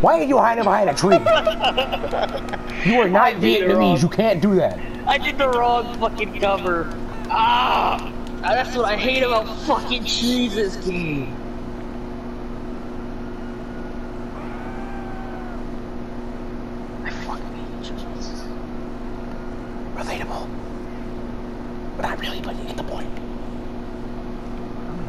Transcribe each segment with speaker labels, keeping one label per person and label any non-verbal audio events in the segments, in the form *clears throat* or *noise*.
Speaker 1: Why are you hiding behind a tree? You are not Vietnamese. You can't do that.
Speaker 2: I did the wrong fucking cover. Ah! That's what I hate about fucking this game. I fucking hate.
Speaker 1: Relatable. But not really, but you get the point.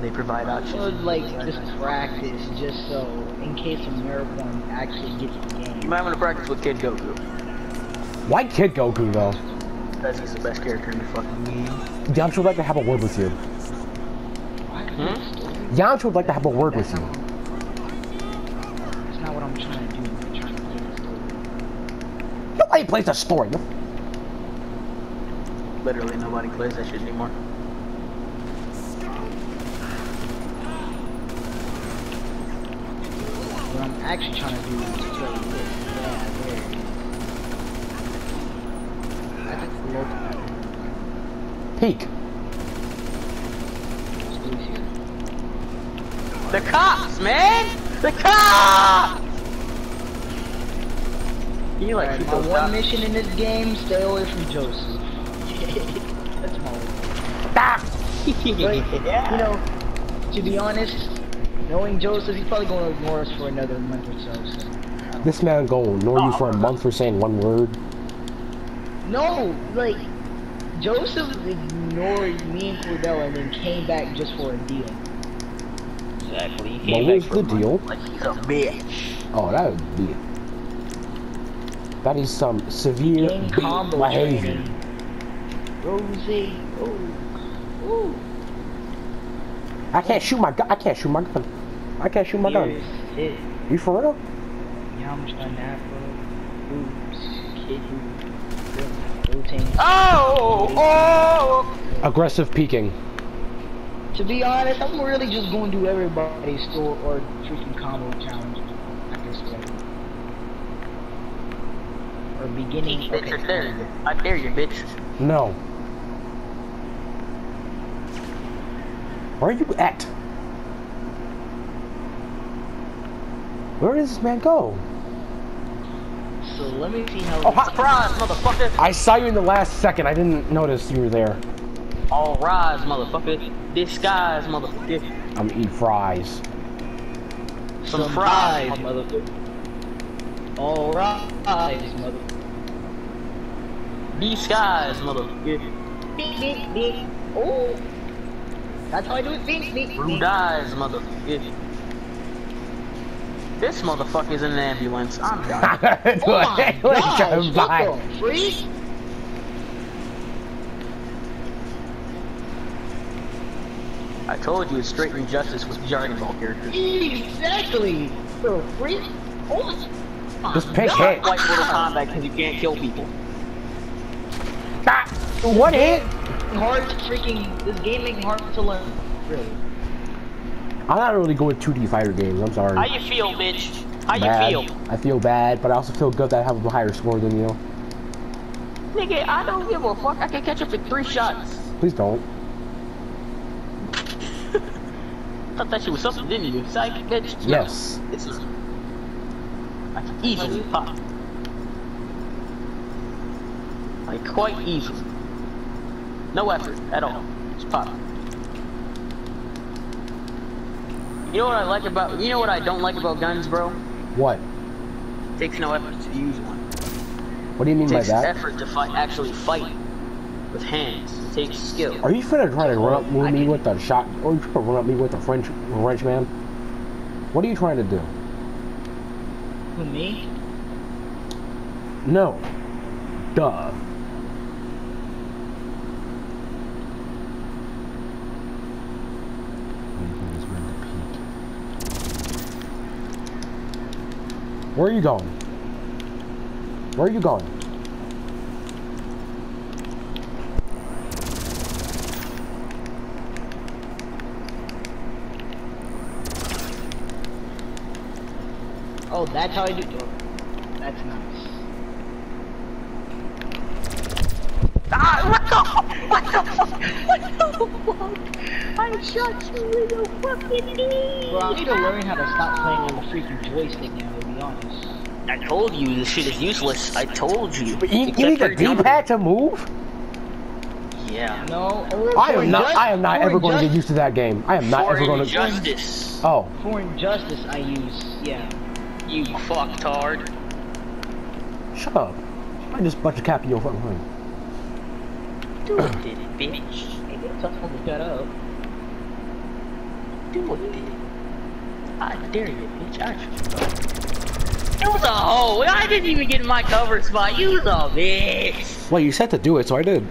Speaker 2: They provide
Speaker 3: I
Speaker 2: options.
Speaker 3: would like just practice just so in case Americorn actually gets the
Speaker 2: You might want to practice with Kid Goku.
Speaker 1: Why Kid Goku though?
Speaker 2: Because he's the best character in the fucking game.
Speaker 1: Yamcha would like to have a word with you.
Speaker 3: Why
Speaker 2: Hmm?
Speaker 3: hmm?
Speaker 1: Yamcha would like to have a word with you.
Speaker 3: that's not what I'm trying to do. I'm trying to play the story.
Speaker 1: Nobody plays a story.
Speaker 2: Literally nobody plays that shit anymore.
Speaker 3: What I'm actually trying to do is play this. Yeah, there. I think the local
Speaker 1: Peek.
Speaker 2: The cops, man! The cops! You like
Speaker 3: Alright,
Speaker 2: shoot
Speaker 3: my one
Speaker 2: cops?
Speaker 3: mission in this game, stay away from Joseph. *laughs* That's my one.
Speaker 1: Ah! *laughs*
Speaker 3: But, you know, to be honest, knowing Joseph, he's probably going to ignore us for another month or so. so.
Speaker 1: This man go ignore you for a month for saying one word.
Speaker 3: No, like, Joseph ignored me and Cordell and then came back just for a deal.
Speaker 2: Exactly.
Speaker 1: What was the deal?
Speaker 2: Like he's a bitch.
Speaker 1: Oh, that would be. That is some severe
Speaker 3: combo
Speaker 1: behavior.
Speaker 3: Rosie, oh, ooh.
Speaker 1: I can't shoot my gun. I can't shoot my gun. I can't shoot my gun.
Speaker 3: Here's.
Speaker 1: You for real?
Speaker 3: Yamcha, Nappa, Oops, Kid Who,
Speaker 2: Oh! Oh!
Speaker 1: Aggressive peeking.
Speaker 3: To be honest, I'm really just going to do everybody's store or freaking combo challenge at this point. Or beginning.
Speaker 2: Bitch,
Speaker 3: Okay,
Speaker 2: I dare you. I dare you, bitch.
Speaker 1: No. Where are you at? Where does this man go?
Speaker 3: So let me see how.
Speaker 1: Oh, hot
Speaker 2: Surprise, motherfucker!
Speaker 1: I saw you in the last second. I didn't notice you were there.
Speaker 2: All rise, motherfucker. Disguise, motherfucker.
Speaker 1: I'm gonna eat fries.
Speaker 2: Some
Speaker 3: Some
Speaker 2: fries,
Speaker 3: fries.
Speaker 2: motherfucker.
Speaker 3: All right, mother.
Speaker 2: Disguise, motherfucker.
Speaker 3: Beep beep beep. Oh, that's how I do it. Beep beep
Speaker 2: Rude
Speaker 3: beep.
Speaker 2: eyes, motherfucker. This motherfucker's in an ambulance. I'm *laughs* done.
Speaker 3: Oh my gosh!
Speaker 1: Come by.
Speaker 3: What the freak?
Speaker 2: I told you, straight injustice was Dragon Ball characters.
Speaker 3: Exactly. The freak. Oh my
Speaker 1: This pink
Speaker 3: God.
Speaker 1: hit.
Speaker 2: Like Mortal Kombat because you can't kill people.
Speaker 1: Ah, What hit?
Speaker 3: hard freaking this game making hard to learn. Really.
Speaker 1: I'm not really good with 2D fighter games. I'm sorry.
Speaker 2: How you feel, bitch? How
Speaker 1: bad.
Speaker 2: you feel?
Speaker 1: I feel bad, but I also feel good that I have a higher score than you.
Speaker 2: Nigga, I don't give a fuck. I can catch up in three shots.
Speaker 1: Please don't. *laughs*
Speaker 2: Thought that shit was something, didn't you? Psych, bitch. No,
Speaker 1: Yes.
Speaker 2: It's not. I can easily pop. Like, quite easily. No effort at all. Just pop. You know what I like about, you know what I don't like about guns, bro?
Speaker 1: What?
Speaker 2: takes no effort to use one.
Speaker 1: What do you mean
Speaker 2: It
Speaker 1: by
Speaker 2: takes effort to fight, actually fight with hands. It takes skill.
Speaker 1: Are you finna try to run up with me with a shot? Or you trying to run up me with a French French man? What are you trying to do?
Speaker 3: Who me?
Speaker 1: No. Duh. Where are you going? Where are you going?
Speaker 3: Oh, that's how I do. it. that's nice.
Speaker 2: Ah, what the, what the fuck? What the fuck? I shot you in the fucking knee.
Speaker 3: Bro, I need to learn how to stop playing on the freaking joystick now. To be honest.
Speaker 2: I told you this shit is useless. I told you.
Speaker 1: But you, you need
Speaker 2: for
Speaker 1: a D-pad to move?
Speaker 2: Yeah.
Speaker 3: No,
Speaker 1: I am not. I am not ever going to get used to that game. I am not ever going to.
Speaker 2: injustice.
Speaker 1: Oh,
Speaker 3: For injustice, I use yeah.
Speaker 2: You fucktard.
Speaker 1: shut up! I just bunch of cap in your fucking thing.
Speaker 2: Do it, did it, bitch.
Speaker 3: Hey, get tough one to cut up.
Speaker 2: Do it, did it. I dare you, bitch. I It was a hoe. I didn't even get in my cover spot. You was a bitch.
Speaker 1: Well, you said to do it, so I did.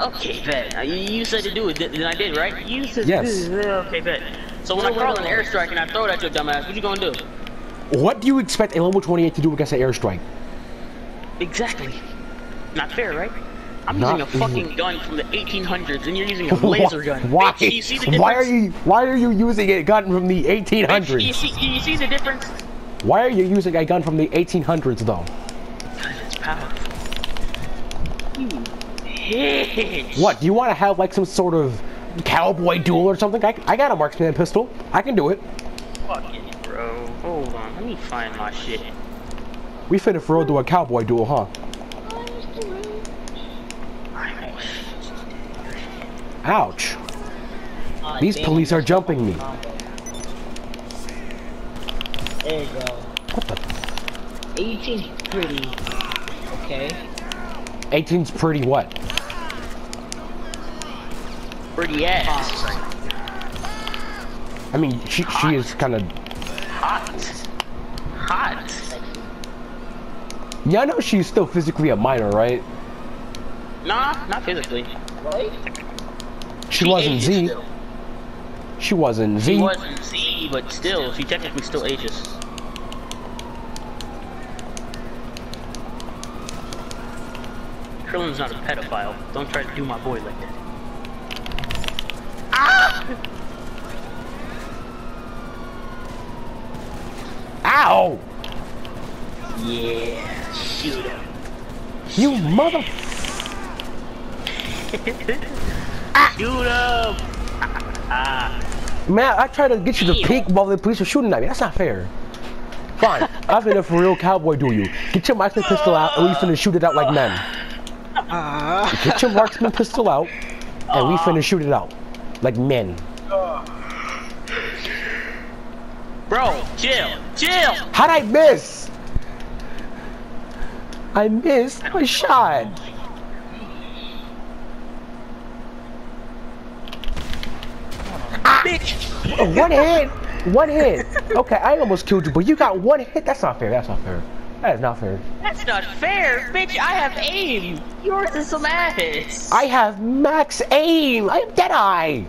Speaker 2: Okay, bet. You, you said to do it, then I did, right? You said
Speaker 1: Yes.
Speaker 2: Okay, bet. So when I crawl an airstrike and I throw it at your dumbass, what you gonna do?
Speaker 1: What do you expect a level 28 to do against an airstrike?
Speaker 2: Exactly. Not fair, right? I'm
Speaker 1: Not
Speaker 2: using a
Speaker 1: easy.
Speaker 2: fucking gun from the 1800s, and you're using a *laughs* laser gun.
Speaker 1: Why?
Speaker 2: Bitch, you see the
Speaker 1: Why are you? Why are you using a gun from the
Speaker 2: Bitch, you
Speaker 1: 1800s?
Speaker 2: see, you see the difference?
Speaker 1: Why are you using a gun from the 1800s though?
Speaker 2: It's powerful. You bitch.
Speaker 1: What? Do you want to have like some sort of cowboy duel or something? I, I got a marksman pistol. I can do it.
Speaker 2: Fuck it, bro. Hold on, let me find my shit.
Speaker 1: We finna real do a cowboy duel, huh? Ouch. These police are jumping me.
Speaker 3: Combo. There you go.
Speaker 1: What the?
Speaker 3: 18's pretty. Okay.
Speaker 1: 18's pretty what?
Speaker 2: pretty ass.
Speaker 1: I mean, she she is kind of.
Speaker 2: Hot. Hot.
Speaker 1: Yeah, I know she's still physically a minor, right?
Speaker 2: Nah, not physically.
Speaker 3: Right?
Speaker 1: She wasn't Z.
Speaker 2: still.
Speaker 1: She wasn't Z.
Speaker 2: She wasn't Z, but still, she technically still ages. Krillin's not a pedophile. Don't try to do my boy like that. Ah!
Speaker 1: Ow!
Speaker 2: Yeah, shoot him.
Speaker 1: You mother.
Speaker 2: Shoot him!
Speaker 1: Man, I tried to get you to peek while the police were shooting at me. That's not fair. Fine. I'm finna for real cowboy do you. Get your marksman pistol out and we finna shoot it out like men. Get your marksman pistol out and we finna shoot it out like men.
Speaker 2: Bro, chill, chill!
Speaker 1: How'd I miss? I missed my shot.
Speaker 2: Bitch!
Speaker 1: Oh, One hit. One hit. Okay, I almost killed you, but you got one hit. That's not fair. That's not fair. That is not fair.
Speaker 2: That's not fair, bitch! I have aim! Yours is some ass!
Speaker 1: I have max aim. I am Deadeye.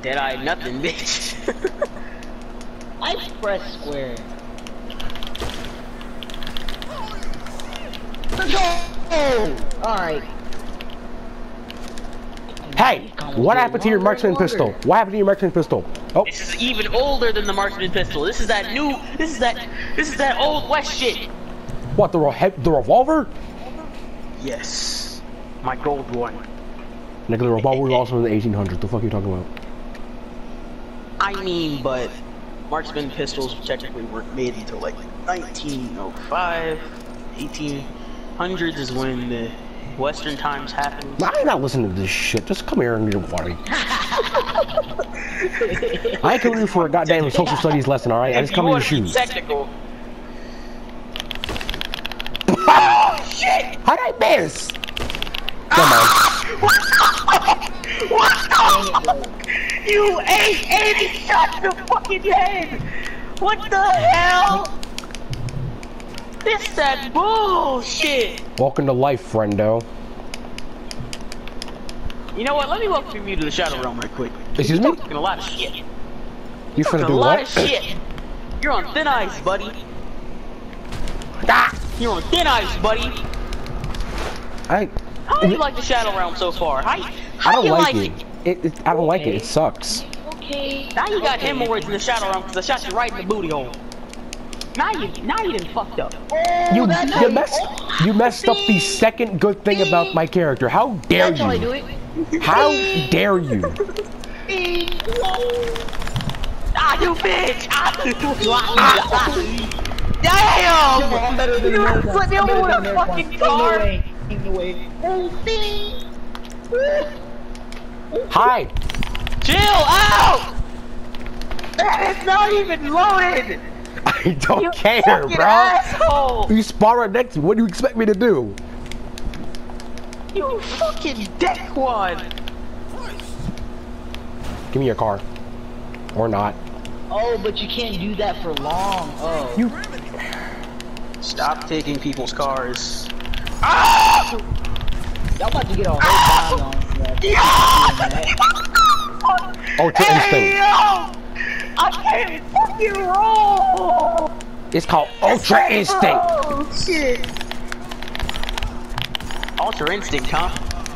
Speaker 2: Deadeye nothing, bitch. *laughs*
Speaker 3: I press square. Let's go! Alright.
Speaker 1: Hey, what happened to your marksman pistol? What happened to your marksman pistol? Oh,
Speaker 2: This is even older than the marksman pistol. This is that new. This is that. This is that old west shit.
Speaker 1: what the re- the revolver?
Speaker 2: Yes. My gold one.
Speaker 1: Nigga, the revolver was also in the 1800s. The fuck are you talking about?
Speaker 2: I mean, but marksman pistols technically weren't made until like 1905, 1800s is when the Western times happened.
Speaker 1: I'm not listening to this shit. Just come here and get water. I coming here for a goddamn social studies lesson, alright? I just come
Speaker 2: you
Speaker 1: here to
Speaker 2: wanna be
Speaker 1: shoot. *laughs* How'd I miss? Come on. what the fuck?
Speaker 2: You ate 80 shots to fucking head! What the hell? This that bullshit!
Speaker 1: Welcome to life, friendo.
Speaker 2: You know what? Let me welcome you to the Shadow Realm right quick.
Speaker 1: Excuse me?
Speaker 2: You're talking a lot of shit.
Speaker 1: You
Speaker 2: You're
Speaker 1: finna
Speaker 2: talking
Speaker 1: do
Speaker 2: a lot
Speaker 1: what?
Speaker 2: of shit. You're on thin ice, buddy.
Speaker 1: Ah!
Speaker 2: You're on thin ice, buddy.
Speaker 1: I
Speaker 2: How do you like the Shadow Realm so far? How,
Speaker 1: I don't
Speaker 2: you
Speaker 1: like
Speaker 2: like
Speaker 1: it. It, it. I don't like it. It sucks.
Speaker 3: Okay.
Speaker 2: Now you got
Speaker 3: okay.
Speaker 2: hemorrhoids in the Shadow Realm because I shot you right in the booty hole. Now you, now you done fucked up.
Speaker 1: You you
Speaker 3: you-
Speaker 1: messed you messed up the second good thing about my character. How dare
Speaker 3: That's how I do
Speaker 1: you?
Speaker 3: it.
Speaker 1: How dare you? *laughs*
Speaker 2: Ah! Ah, you bitch! Ah,
Speaker 3: Yo,
Speaker 2: Damn!
Speaker 3: I'm better than
Speaker 2: You
Speaker 3: America.
Speaker 2: put me over
Speaker 3: than
Speaker 2: the
Speaker 3: America.
Speaker 2: fucking
Speaker 3: Ain't no
Speaker 2: car.
Speaker 3: way. Ain't way. Oh.
Speaker 1: Hide!
Speaker 2: Chill out! That is not even loaded!
Speaker 1: I *laughs* don't
Speaker 2: You
Speaker 1: care,
Speaker 2: fucking
Speaker 1: bro.
Speaker 2: asshole!
Speaker 1: You spawn right next to me. What do you expect me to do?
Speaker 2: You fucking dickwad!
Speaker 1: Give me your car. Or not.
Speaker 3: Oh, but you can't do that for long. Oh.
Speaker 1: You.
Speaker 2: Stop taking people's cars. Ah!
Speaker 3: Y'all about to get a whole bounty on us.
Speaker 2: Yeah!
Speaker 1: Ultra
Speaker 2: Hey,
Speaker 1: Instinct.
Speaker 2: yo! I can't fucking roll!
Speaker 1: It's called Ultra Instinct.
Speaker 2: Oh, shit. Ultra Instinct, huh?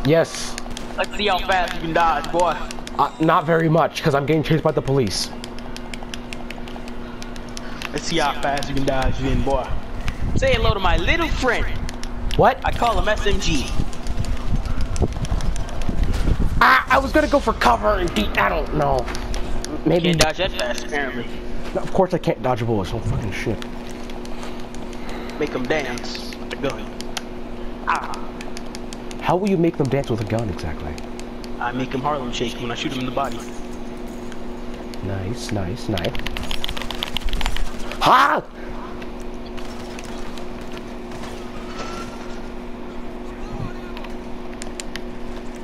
Speaker 1: Yes.
Speaker 2: Let's see how fast you can dodge, boy.
Speaker 1: Uh, not very much, because I'm getting chased by the police.
Speaker 2: Let's see how fast you can dodge, then, boy. Say hello to my little friend.
Speaker 1: What?
Speaker 2: I call him SMG.
Speaker 1: I, I was gonna go for cover and de- I don't know. Maybe.
Speaker 2: Can't dodge that fast, apparently.
Speaker 1: No, of course I can't dodge bullets. No fucking shit.
Speaker 2: Make them dance with the gun. Ah,
Speaker 1: How will you make them dance with a gun exactly?
Speaker 2: I make them Harlem shake when I shoot them in the body.
Speaker 1: Nice, nice, nice. Ha!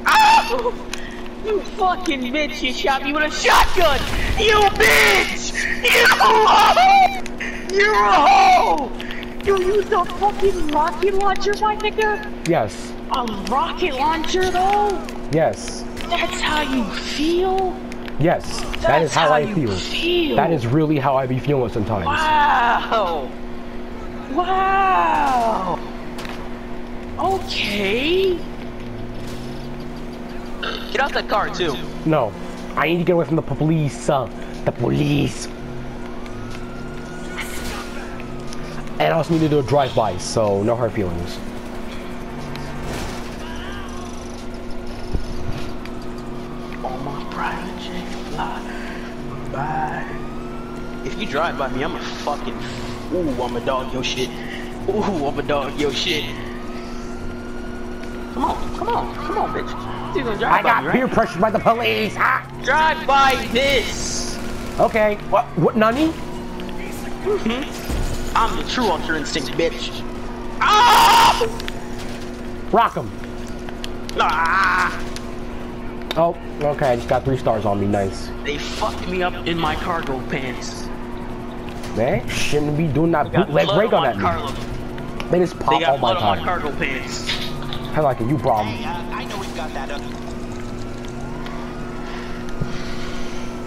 Speaker 2: Ah! You fucking bitch, you shot me with a shotgun! You bitch! You hoe! You hoe! You used a fucking rocket launcher, my nigga?
Speaker 1: Yes,
Speaker 2: A rocket launcher, though?
Speaker 1: yes,
Speaker 2: That's how you feel?
Speaker 1: yes. that
Speaker 2: That's
Speaker 1: is how, I
Speaker 2: you
Speaker 1: feel.
Speaker 2: feel.
Speaker 1: That is really how I be feeling sometimes.
Speaker 2: Wow! Wow! Okay. Get out that car too.
Speaker 1: No, I need to get away from the police. Uh, the police. And I also need to do a drive-by, so no hard feelings.
Speaker 2: On my private fly. If you drive by me, I'm a fucking. Ooh, I'm a dog yo shit. Ooh, I'm a dog yo shit. Come on, come on, come on, bitch. You gonna drive
Speaker 1: I
Speaker 2: by
Speaker 1: got
Speaker 2: me,
Speaker 1: peer
Speaker 2: right?
Speaker 1: pressure by the police. Ah!
Speaker 2: Drive by this.
Speaker 1: Okay. What? What? Nani?
Speaker 2: I'm the true Ultra Instinct, bitch. Ah!
Speaker 1: Rock 'em.
Speaker 2: Ah!
Speaker 1: Oh, okay. I just got three stars on me. Nice.
Speaker 2: They fucked me up in my cargo pants.
Speaker 1: Man, shouldn't be doing that
Speaker 2: They got
Speaker 1: bootleg
Speaker 2: blood
Speaker 1: ray
Speaker 2: on
Speaker 1: gun
Speaker 2: my
Speaker 1: at
Speaker 2: cargo.
Speaker 1: They just pop all my
Speaker 2: on my cargo pants.
Speaker 1: I like it. You problem.
Speaker 4: Hey, uh, I know we've got that up.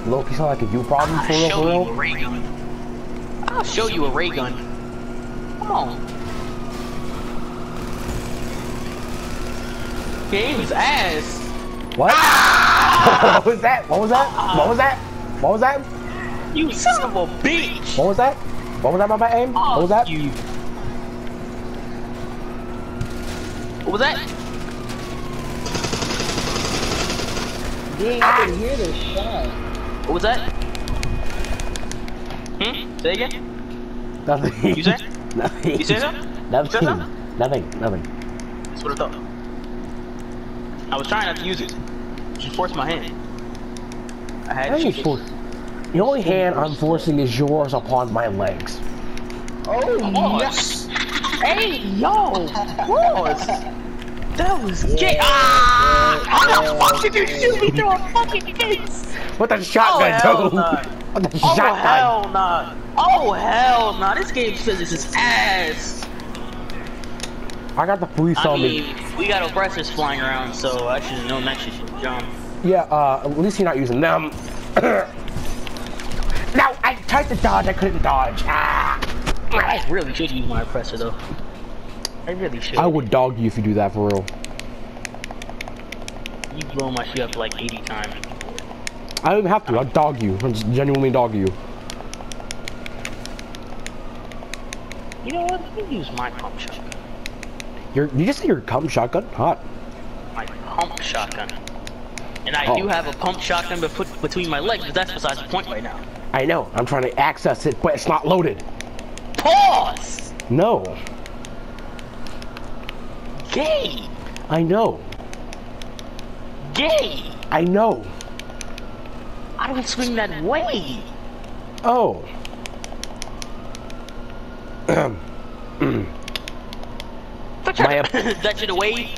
Speaker 1: Loki sound like a you problem for real,
Speaker 2: show
Speaker 1: for
Speaker 2: you a
Speaker 1: real.
Speaker 2: ray gun. I'll show you a ray gun. Come on. Game's ass.
Speaker 1: What?
Speaker 2: Ah! *laughs*
Speaker 1: what was that? What was that? What was that? What was that?
Speaker 2: You son of a bitch.
Speaker 1: What was that? What was that about my aim? What was that?
Speaker 2: You. What was that?
Speaker 3: Dang, I can hear the shot.
Speaker 2: What was that? Hmm? Say again?
Speaker 1: Nothing.
Speaker 2: You say? *laughs*
Speaker 1: Nothing.
Speaker 2: You say that?
Speaker 1: Nothing.
Speaker 2: You said something?
Speaker 1: Nothing. Nothing.
Speaker 2: That's what I thought. I was trying not to use it. Just force my hand. I had to
Speaker 1: you
Speaker 2: it.
Speaker 1: force? The only hand I'm forcing is yours upon my legs.
Speaker 3: Oh,
Speaker 2: Pause.
Speaker 3: yes.
Speaker 2: Hey, yo! Pause. That was gay. Ah! How the fuck did you shoot me through a fucking face? *laughs*
Speaker 1: What the
Speaker 2: Oh,
Speaker 1: shotgun,
Speaker 2: hell
Speaker 1: dude?
Speaker 2: nah.
Speaker 1: What the
Speaker 2: Oh,
Speaker 1: shotgun?
Speaker 2: hell nah. Oh, hell nah. This game physics is ass.
Speaker 1: I got the police
Speaker 2: I
Speaker 1: on me.
Speaker 2: mean, we got oppressors flying around, so I should have known that shit from jump.
Speaker 1: Yeah, uh, at least you're not using them. *coughs* no, I tried to dodge, I couldn't dodge. Ah!
Speaker 2: I really should use my oppressor, though. I really should.
Speaker 1: I would dog you if you do that for real.
Speaker 2: You blow my shit up like 80 times.
Speaker 1: I don't even have to. I'll dog you. I'll genuinely dog you.
Speaker 2: You know what? Let me use my pump shotgun.
Speaker 1: You're, you just say your cum shotgun? Hot.
Speaker 2: My pump shotgun. And I
Speaker 1: Oh.
Speaker 2: do have a pump shotgun be- put between my legs, but that's besides the point right now.
Speaker 1: I know. I'm trying to access it, but it's not loaded.
Speaker 2: Pause!
Speaker 1: No.
Speaker 2: Gay!
Speaker 1: I know.
Speaker 2: Gay!
Speaker 1: I know.
Speaker 2: I don't swing that way!
Speaker 1: Oh.
Speaker 2: Stop
Speaker 1: My
Speaker 2: trying
Speaker 1: ap-
Speaker 2: to *coughs* that shit away.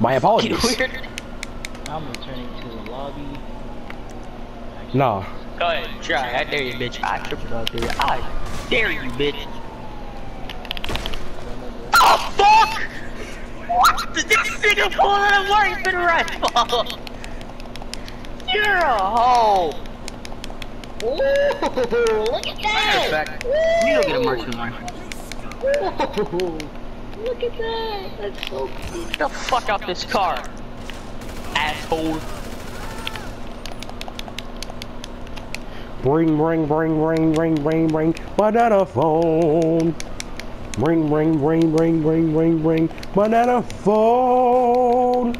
Speaker 1: My apologies.
Speaker 2: weird.
Speaker 3: I'm returning to the lobby.
Speaker 1: No.
Speaker 2: Go ahead, try. I dare you, bitch. I tripped out there. I dare you, bitch. Oh, fuck! What? Did this nigga pull out a marksman rifle? *laughs* You're a hoe.
Speaker 3: Ooh, look at that!
Speaker 2: You don't get a marksman rifle.
Speaker 3: Look at that! That's so cool.
Speaker 2: Get the fuck out this car, asshole.
Speaker 1: Ring, ring, ring, ring, ring, ring, ring. Banana phone. Ring, ring, ring, ring, ring, ring, ring. Banana phone.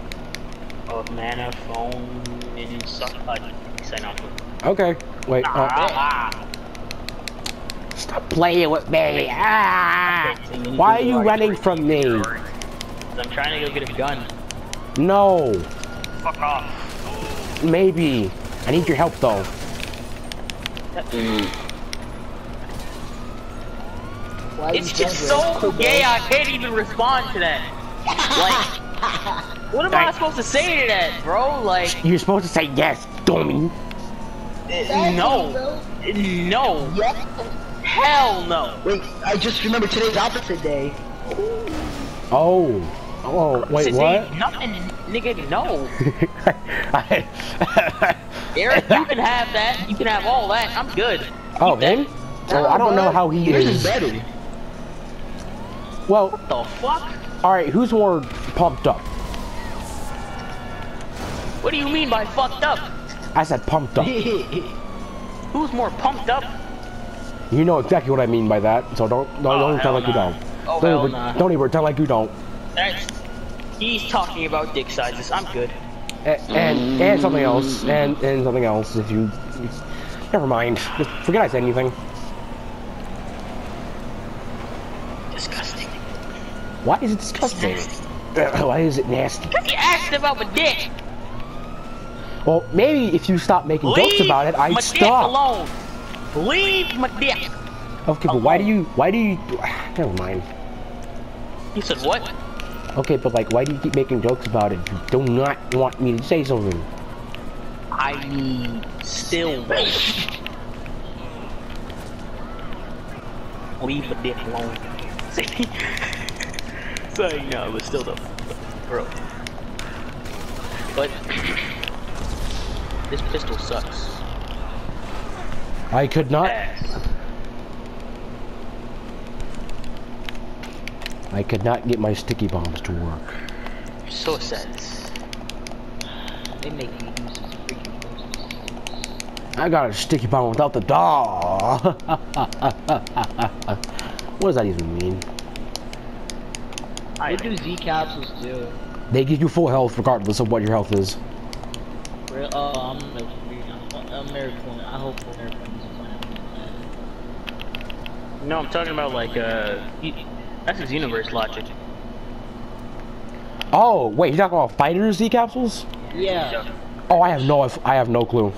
Speaker 2: Oh, mana phone and suck. Uh, sign off.
Speaker 1: Okay. Wait. Uh,
Speaker 2: Ah,
Speaker 1: stop playing with me. Ah. Why are you running from me?
Speaker 2: I'm trying to go get a gun.
Speaker 1: No.
Speaker 2: Fuck off.
Speaker 1: Maybe. I need your help though.
Speaker 3: Why
Speaker 2: It's just
Speaker 3: jumping?
Speaker 2: so gay, I can't even respond to that. Like, *laughs* what am I supposed to say to that, bro? Like,
Speaker 1: You're supposed to say yes, dummy.
Speaker 2: Uh, no. No.
Speaker 3: Yeah.
Speaker 2: Hell no.
Speaker 3: Wait, I just remembered today's opposite day.
Speaker 1: Oh. Oh, wait, what?
Speaker 2: Nothing, nigga, no.
Speaker 1: I- *laughs*
Speaker 2: Eric, you can have that. You can have all that. I'm good.
Speaker 1: oh, him? Well, I don't know how he
Speaker 3: Yours is
Speaker 1: is.
Speaker 3: better.
Speaker 1: Well,
Speaker 2: What the fuck?
Speaker 1: alright, who's more pumped up?
Speaker 2: What do you mean by fucked up?
Speaker 1: I said pumped up. *laughs*
Speaker 2: Who's more pumped up?
Speaker 1: You know exactly what I mean by that, so don't don't,
Speaker 2: Oh,
Speaker 1: don't pretend like you don't.
Speaker 2: Oh,
Speaker 1: don't, even,
Speaker 2: nah.
Speaker 1: don't even pretend like you don't.
Speaker 2: He's talking about dick sizes. I'm good.
Speaker 1: A- And and, something else, and and something else. If you, never mind. Just forget I said anything.
Speaker 2: Disgusting.
Speaker 1: Why is it disgusting? *clears throat* Why is it nasty?
Speaker 2: You asked about my dick.
Speaker 1: Well, maybe if you stop making
Speaker 2: Leave
Speaker 1: jokes about it, I'd
Speaker 2: dick
Speaker 1: stop.
Speaker 2: alone. Leave my dick.
Speaker 1: Okay, but why do you? Why do you? *sighs* Never mind.
Speaker 2: You said what?
Speaker 1: Okay, but like, why do you keep making jokes about it? You do not want me to say something.
Speaker 2: I mean, still. Leave the dick alone. See? so, you know, it was still the. Bro. But. this pistol sucks.
Speaker 1: I could not.
Speaker 2: Ass.
Speaker 1: I could not get my sticky bombs to work.
Speaker 2: So sad.
Speaker 3: They make me use this freaking posters.
Speaker 1: I got a sticky bomb without the doll. *laughs* what does that even mean?
Speaker 2: I
Speaker 3: do Z capsules too.
Speaker 1: They give you full health regardless of what your health is.
Speaker 3: Real, oh, I'm I'm American. I hope American
Speaker 2: No, I'm talking about like, uh. Y- That's his universe logic.
Speaker 1: Oh, wait, you're talking about fighters Z capsules?
Speaker 3: Yeah.
Speaker 1: Oh, I have no, I have no clue.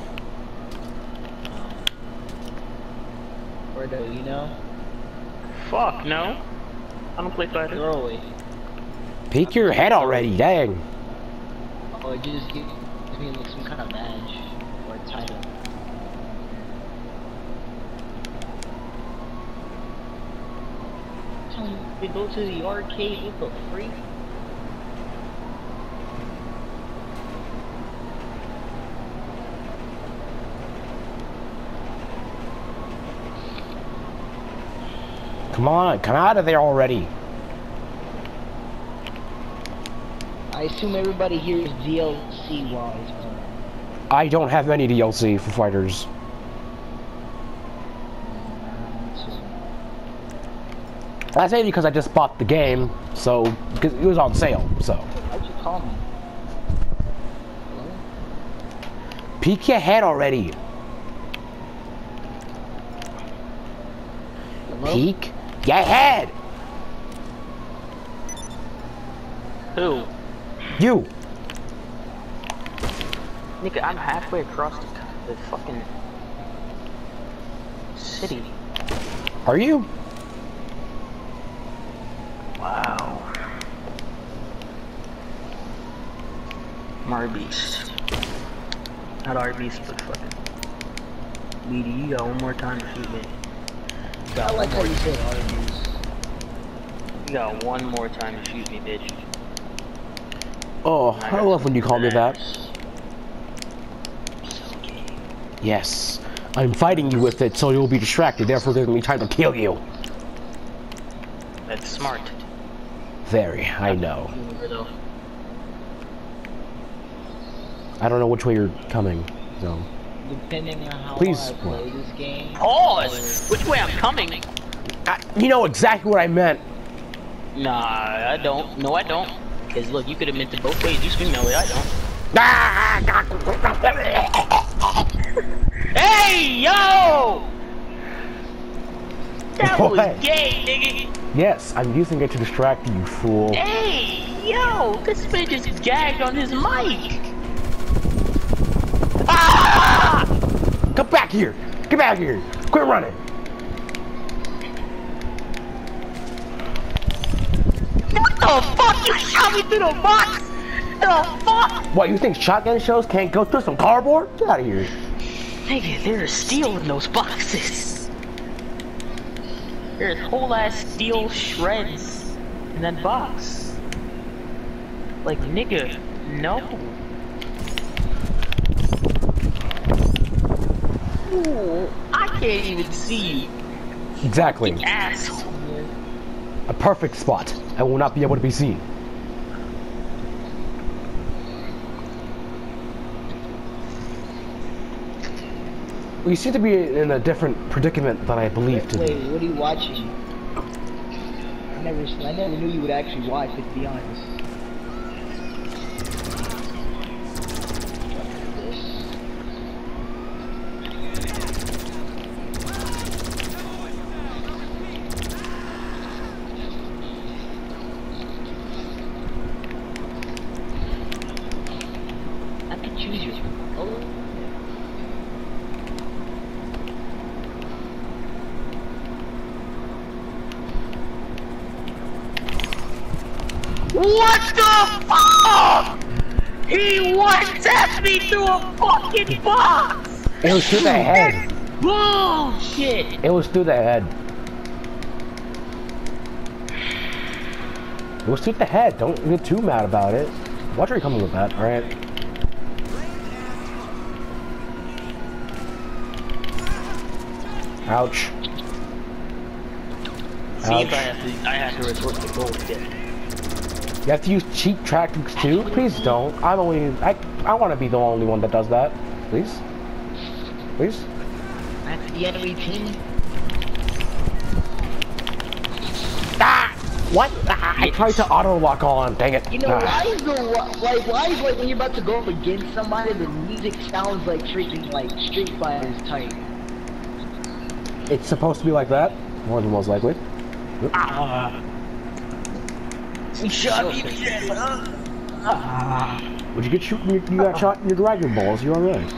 Speaker 3: Or do you know?
Speaker 2: Fuck, no. I don't play fighter.
Speaker 3: Throw away.
Speaker 1: Peek your head already, dang.
Speaker 3: Oh, or just give me like some kind of badge or title. Tell me to go to the arcade a free.
Speaker 1: Come on, come out of there already.
Speaker 3: I assume everybody here is DLC wise.
Speaker 1: I don't have any DLC for fighters. I say because I just bought the game, so because it was on sale. So
Speaker 3: Why'd you call me? Hello?
Speaker 1: peek your head already.
Speaker 3: Hello?
Speaker 1: peek your head.
Speaker 2: Who?
Speaker 1: You.
Speaker 2: Nigga, I'm halfway across the, the fucking city.
Speaker 1: Are you?
Speaker 2: Marbeast. Not Arby's, but fucking. Meaty, you got one more time to shoot me. You
Speaker 3: I like how
Speaker 2: more,
Speaker 3: you said Arby's.
Speaker 2: you got one more time to shoot me, bitch.
Speaker 1: Oh,
Speaker 2: I
Speaker 1: I
Speaker 2: got
Speaker 1: love when you call me that. Yes. I'm fighting you with it, so you'll be distracted, therefore giving me time to kill you.
Speaker 2: That's smart.
Speaker 1: Very, I know.
Speaker 2: Though.
Speaker 1: I don't know which way you're coming, so.
Speaker 3: Depending on how
Speaker 1: Please,
Speaker 3: I play this game.
Speaker 2: Pause! Which way I'm coming?
Speaker 1: I, you know exactly what I meant.
Speaker 2: Nah, I don't. No, I don't. Cause look, you could have meant it both ways. You scream that way, I don't. *laughs* Hey, yo! That
Speaker 1: What?
Speaker 2: was gay, nigga.
Speaker 1: Yes, I'm using it to distract you, you fool.
Speaker 2: Hey, yo! This man just gagged on his mic.
Speaker 1: Come back here! Get back here! Quit running!
Speaker 2: What the fuck? You shot me through the box? The fuck?
Speaker 1: What, you think shotgun shells can't go through some cardboard? Get out of here.
Speaker 2: Nigga, there's steel in those boxes. There's whole ass steel shreds in that box. Like, nigga, no. Ooh, I can't even see
Speaker 1: Exactly. A perfect spot. I will not be able to be seen. We seem to be in a different predicament than I believed to
Speaker 3: Wait,
Speaker 1: be.
Speaker 3: what are you watching? I never, I never knew you would actually watch it. To be honest. I can choose your color.
Speaker 2: What the fuck? He one me through a fucking box!
Speaker 1: It was through the head.
Speaker 2: Bullshit!
Speaker 1: It was through the head. It was through the head. Don't get too mad about it. Watch where you're coming with that, alright? Ouch.
Speaker 2: See if
Speaker 1: Ouch.
Speaker 2: I have to, I have to resort to bullshit.
Speaker 1: You have to use cheat tactics too? Please don't. I'm only. I, I want to be the only one that does that. Please? Please?
Speaker 3: That's the enemy team.
Speaker 1: Ah! What? Ah, I tried to auto lock on. Dang it.
Speaker 3: You know,
Speaker 1: Ah.
Speaker 3: why is the like why is like when you're about to go up against somebody, the music sounds like freaking like Street Fighter's type.
Speaker 1: It's supposed to be like that? More than most likely.
Speaker 2: You shot me
Speaker 1: Would you get shoot? You, you uh, got shot in your Dragon Balls. You're alright.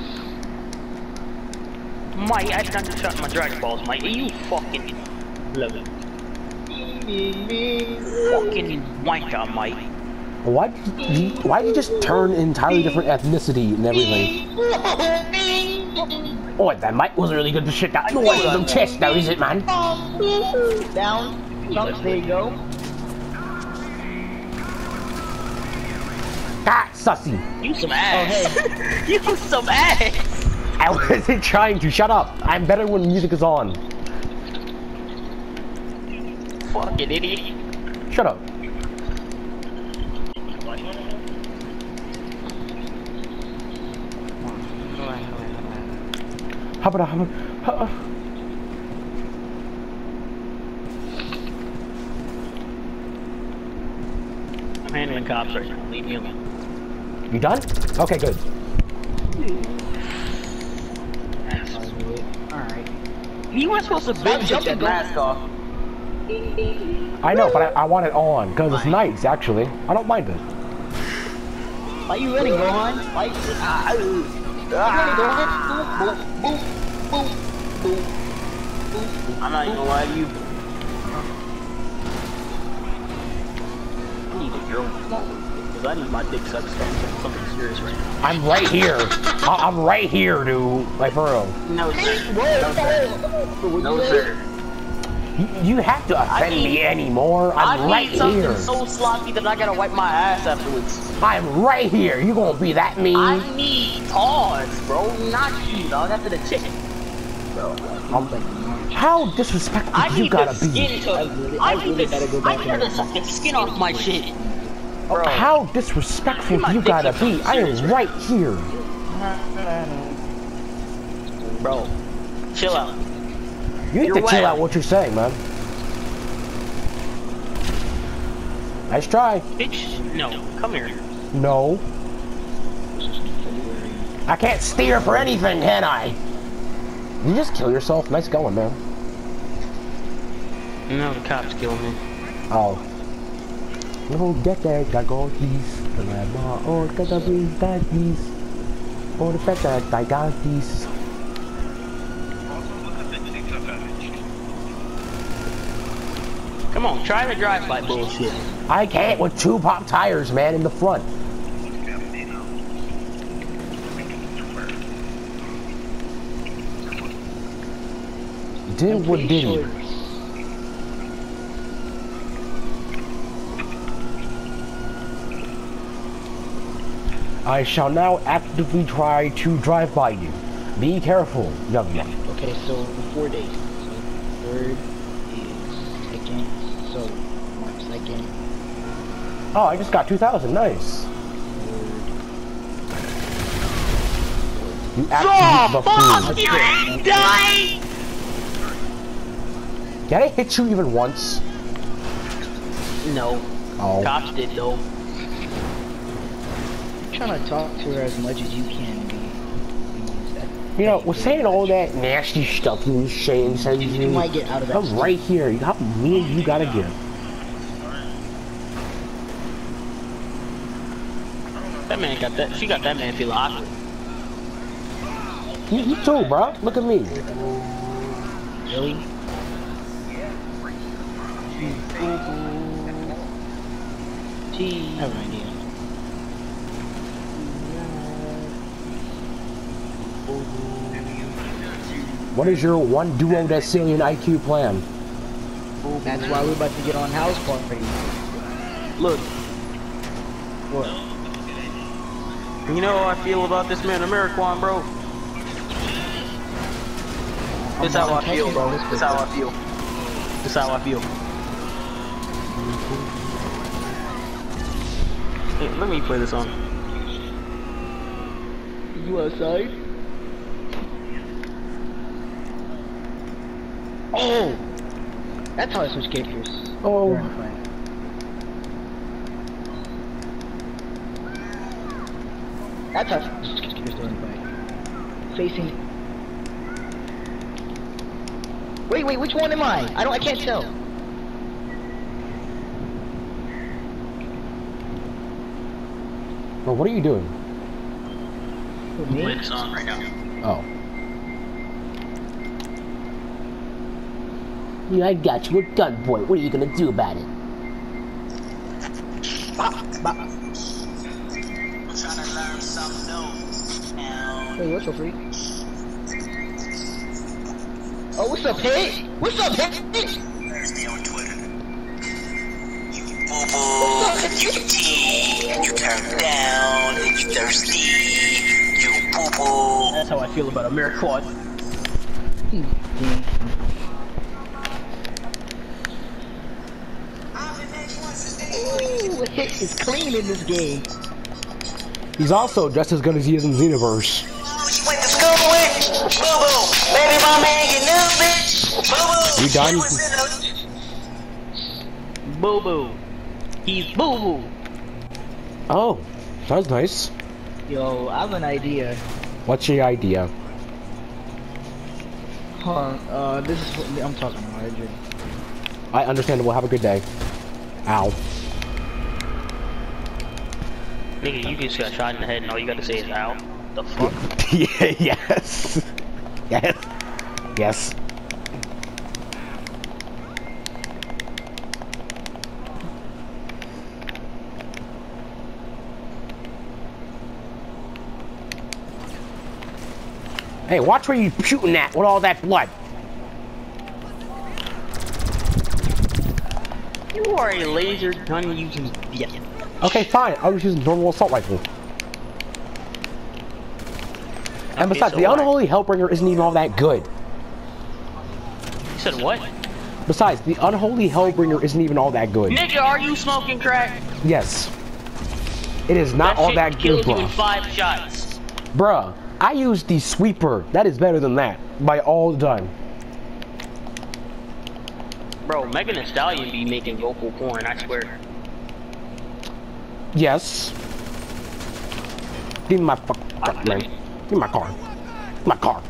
Speaker 2: Mike, I just shot my Dragon Balls, Mike. You fucking love it. Fucking wanker, Mike.
Speaker 1: Why did you, why did you just turn entirely different ethnicity and everything? Oh, that mic was really good to shit that noise in the chest now, is it, man?
Speaker 3: Down, chunks, there you go.
Speaker 1: Sussy.
Speaker 2: You some ass. Oh, *laughs* you some ass.
Speaker 1: I wasn't *laughs* trying to. Shut up. I'm better when music is on.
Speaker 2: Fucking idiot.
Speaker 1: Shut up. How about how about? Uh, how-
Speaker 2: I'm handling cops right now. Leave me alone.
Speaker 1: You done? Okay, good.
Speaker 3: Alright.
Speaker 2: You weren't supposed to
Speaker 3: Stop
Speaker 2: bitch take
Speaker 3: jumping,
Speaker 2: that mask off.
Speaker 1: I know, but I, I want it on because it's nice. Actually, I don't mind it.
Speaker 3: Why you running, Gohan? Why? Ah, ah, ah. Boom, boom, boom, boom.
Speaker 2: I'm not even gonna lie to you. I need a girl. Cause I need my dick sucked something, something serious right now.
Speaker 1: I'm right here. I, I'm right here, dude. Like for real.
Speaker 2: No, sir. No, sir.
Speaker 1: You, you have to offend
Speaker 2: need-
Speaker 1: me anymore. I'm
Speaker 2: I
Speaker 1: right
Speaker 2: need something
Speaker 1: here.
Speaker 2: so sloppy that I gotta wipe my ass afterwards.
Speaker 1: I'm right here. You gonna be that mean?
Speaker 2: I need pause, bro. Not you, dog. After the chicken. Bro.
Speaker 1: Um, how disrespectful
Speaker 2: I
Speaker 1: you gotta
Speaker 2: the
Speaker 1: be?
Speaker 2: skin to.
Speaker 3: I really-
Speaker 2: I,
Speaker 3: I
Speaker 2: need
Speaker 3: really
Speaker 2: the.
Speaker 3: gotta go
Speaker 2: I
Speaker 3: back
Speaker 2: need her
Speaker 3: and-
Speaker 2: to suck the skin off my shit. Bro.
Speaker 1: Oh, how disrespectful you gotta be? I am right here.
Speaker 2: Bro. Chill out.
Speaker 1: You need
Speaker 2: You're
Speaker 1: to chill out what you're saying, man. Nice try.
Speaker 2: Bitch. No. Come here.
Speaker 1: No. I can't steer for anything, can I? You just kill yourself. Nice going, man.
Speaker 2: No, the cops killed me.
Speaker 1: Oh. No, get that, gagotis. Problema, oh, cada vez daddies. Oh, the fact that I got these.
Speaker 2: Come on, try the drive-by bullshit.
Speaker 1: I can't with two pop tires, man, in the front. Did what did he? I shall now actively try to drive by you. Be careful, young man.
Speaker 3: Okay, so four days. So third is second. So March second.
Speaker 1: Oh, I just got 2,000. Nice. You absolute buffoon.
Speaker 2: you ain't dying!
Speaker 1: Did I hit you even once?
Speaker 2: No.
Speaker 1: Oh.
Speaker 2: Cops did though.
Speaker 3: Trying to talk to her as much as you can be.
Speaker 1: You know, we're saying all that nasty stuff you was saying, saying
Speaker 3: You
Speaker 1: you.
Speaker 3: might get out of that.
Speaker 1: I'm right here. You got me and you gotta give.
Speaker 2: That man got that. She got that man feeling awkward.
Speaker 1: You, you too, bro. Look at me.
Speaker 3: Really?
Speaker 2: Gee.
Speaker 3: I have an idea.
Speaker 1: What is your one duo decillion IQ plan?
Speaker 3: That's why we're about to get on house party.
Speaker 2: Look,
Speaker 3: What?
Speaker 2: you know how I feel about this man, Ameriquan, bro. This how I feel, bro. This how I feel. This how I feel. Hey, let me play this song.
Speaker 3: You outside? Oh! That's how I switch characters.
Speaker 1: Oh.
Speaker 3: During the fight. That's how I switch characters during the fight. Facing. Wait, wait, which one am I? I don't. I can't tell.
Speaker 1: Well, what are you doing?
Speaker 3: Who,
Speaker 2: Play
Speaker 3: me?
Speaker 2: the right now.
Speaker 1: Oh. Yeah, I got you a gun, boy. What are you gonna do about it?
Speaker 3: Wait, what's up, freak? Oh, what's up, Pete? What's up, Pete?
Speaker 4: Thursday on Twitter. You you tea, you turn down, you thirsty, you boo boo.
Speaker 2: That's how I feel about Ameriquan.
Speaker 3: Ooh, it's clean in this game.
Speaker 1: He's also just as good as he is in Xenoverse.
Speaker 4: She went school with boo boo. Baby mama ain't get new bitch. Boo boo.
Speaker 1: You done?
Speaker 4: She was in a-
Speaker 2: Boo boo. He's boo boo.
Speaker 1: Oh, sounds nice.
Speaker 3: Yo, I have an idea.
Speaker 1: What's your idea?
Speaker 3: Hold on, uh, this is what I'm talking about, Adrian.
Speaker 1: I understandable. Have a good day. Ow.
Speaker 2: Nigga, you just got shot in the head and all you gotta say is ow. The fuck? *laughs*
Speaker 1: yeah, yes. Yes. Yes. Hey, watch where you shooting at with all that blood.
Speaker 2: You are a laser gun using yeah.
Speaker 1: Okay, fine. I was using normal assault rifle. And
Speaker 2: Okay,
Speaker 1: besides,
Speaker 2: so
Speaker 1: the
Speaker 2: what?
Speaker 1: unholy Hellbringer isn't even all that good.
Speaker 2: You said what?
Speaker 1: Besides, the unholy Hellbringer isn't even all that good.
Speaker 2: Nigga, are you smoking crack?
Speaker 1: Yes. It is not
Speaker 2: that
Speaker 1: all that good,
Speaker 2: bro. you in five shots.
Speaker 1: Bruh, I used the sweeper. That is better than that. By all done.
Speaker 2: Bro, Megan Thee Stallion be making vocal porn, I swear.
Speaker 1: Yes. Give me my fuck, fuck man. Give me my car. My car.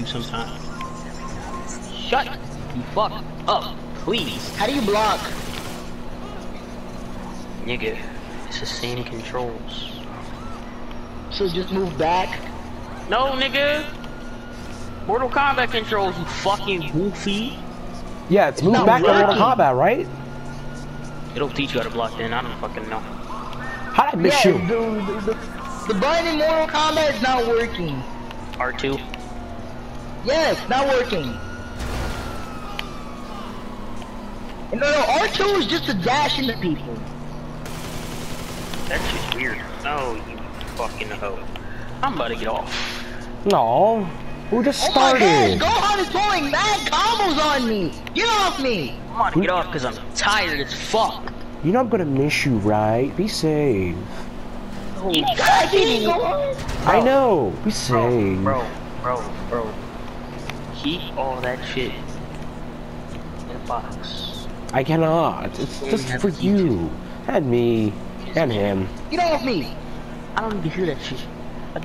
Speaker 2: Do sometimes. Shut the fuck up, please.
Speaker 3: How do you block?
Speaker 2: Nigga, it's the same controls.
Speaker 3: So just move back.
Speaker 2: No, nigga. Mortal Kombat controls, you fucking goofy.
Speaker 1: Yeah, it's moved
Speaker 3: not
Speaker 1: back to Mortal
Speaker 3: working.
Speaker 1: Kombat, right?
Speaker 2: It'll teach you how to block then, I don't fucking know.
Speaker 1: How'd I miss
Speaker 3: yeah,
Speaker 1: you?
Speaker 3: the, the, the button in Mortal Kombat is not working.
Speaker 2: R2?
Speaker 3: Yes, not working. And no, no, R2 is just a dash into people.
Speaker 2: That's just weird. Oh, you fucking hoe. I'm about to get off.
Speaker 1: No. We just
Speaker 3: Oh my
Speaker 1: started.
Speaker 3: god, Gohan is throwing mad combos on me! Get off me!
Speaker 2: I'm about to get off because I'm tired as fuck.
Speaker 1: You know I'm gonna miss you, right? Be safe.
Speaker 2: You
Speaker 3: I can't Gohan!
Speaker 1: I know. Be safe.
Speaker 2: Bro, bro, bro. Keep all that shit in a box.
Speaker 1: I cannot. It's just for you. And me. And him.
Speaker 3: Get off me!
Speaker 2: I don't need to hear that shit.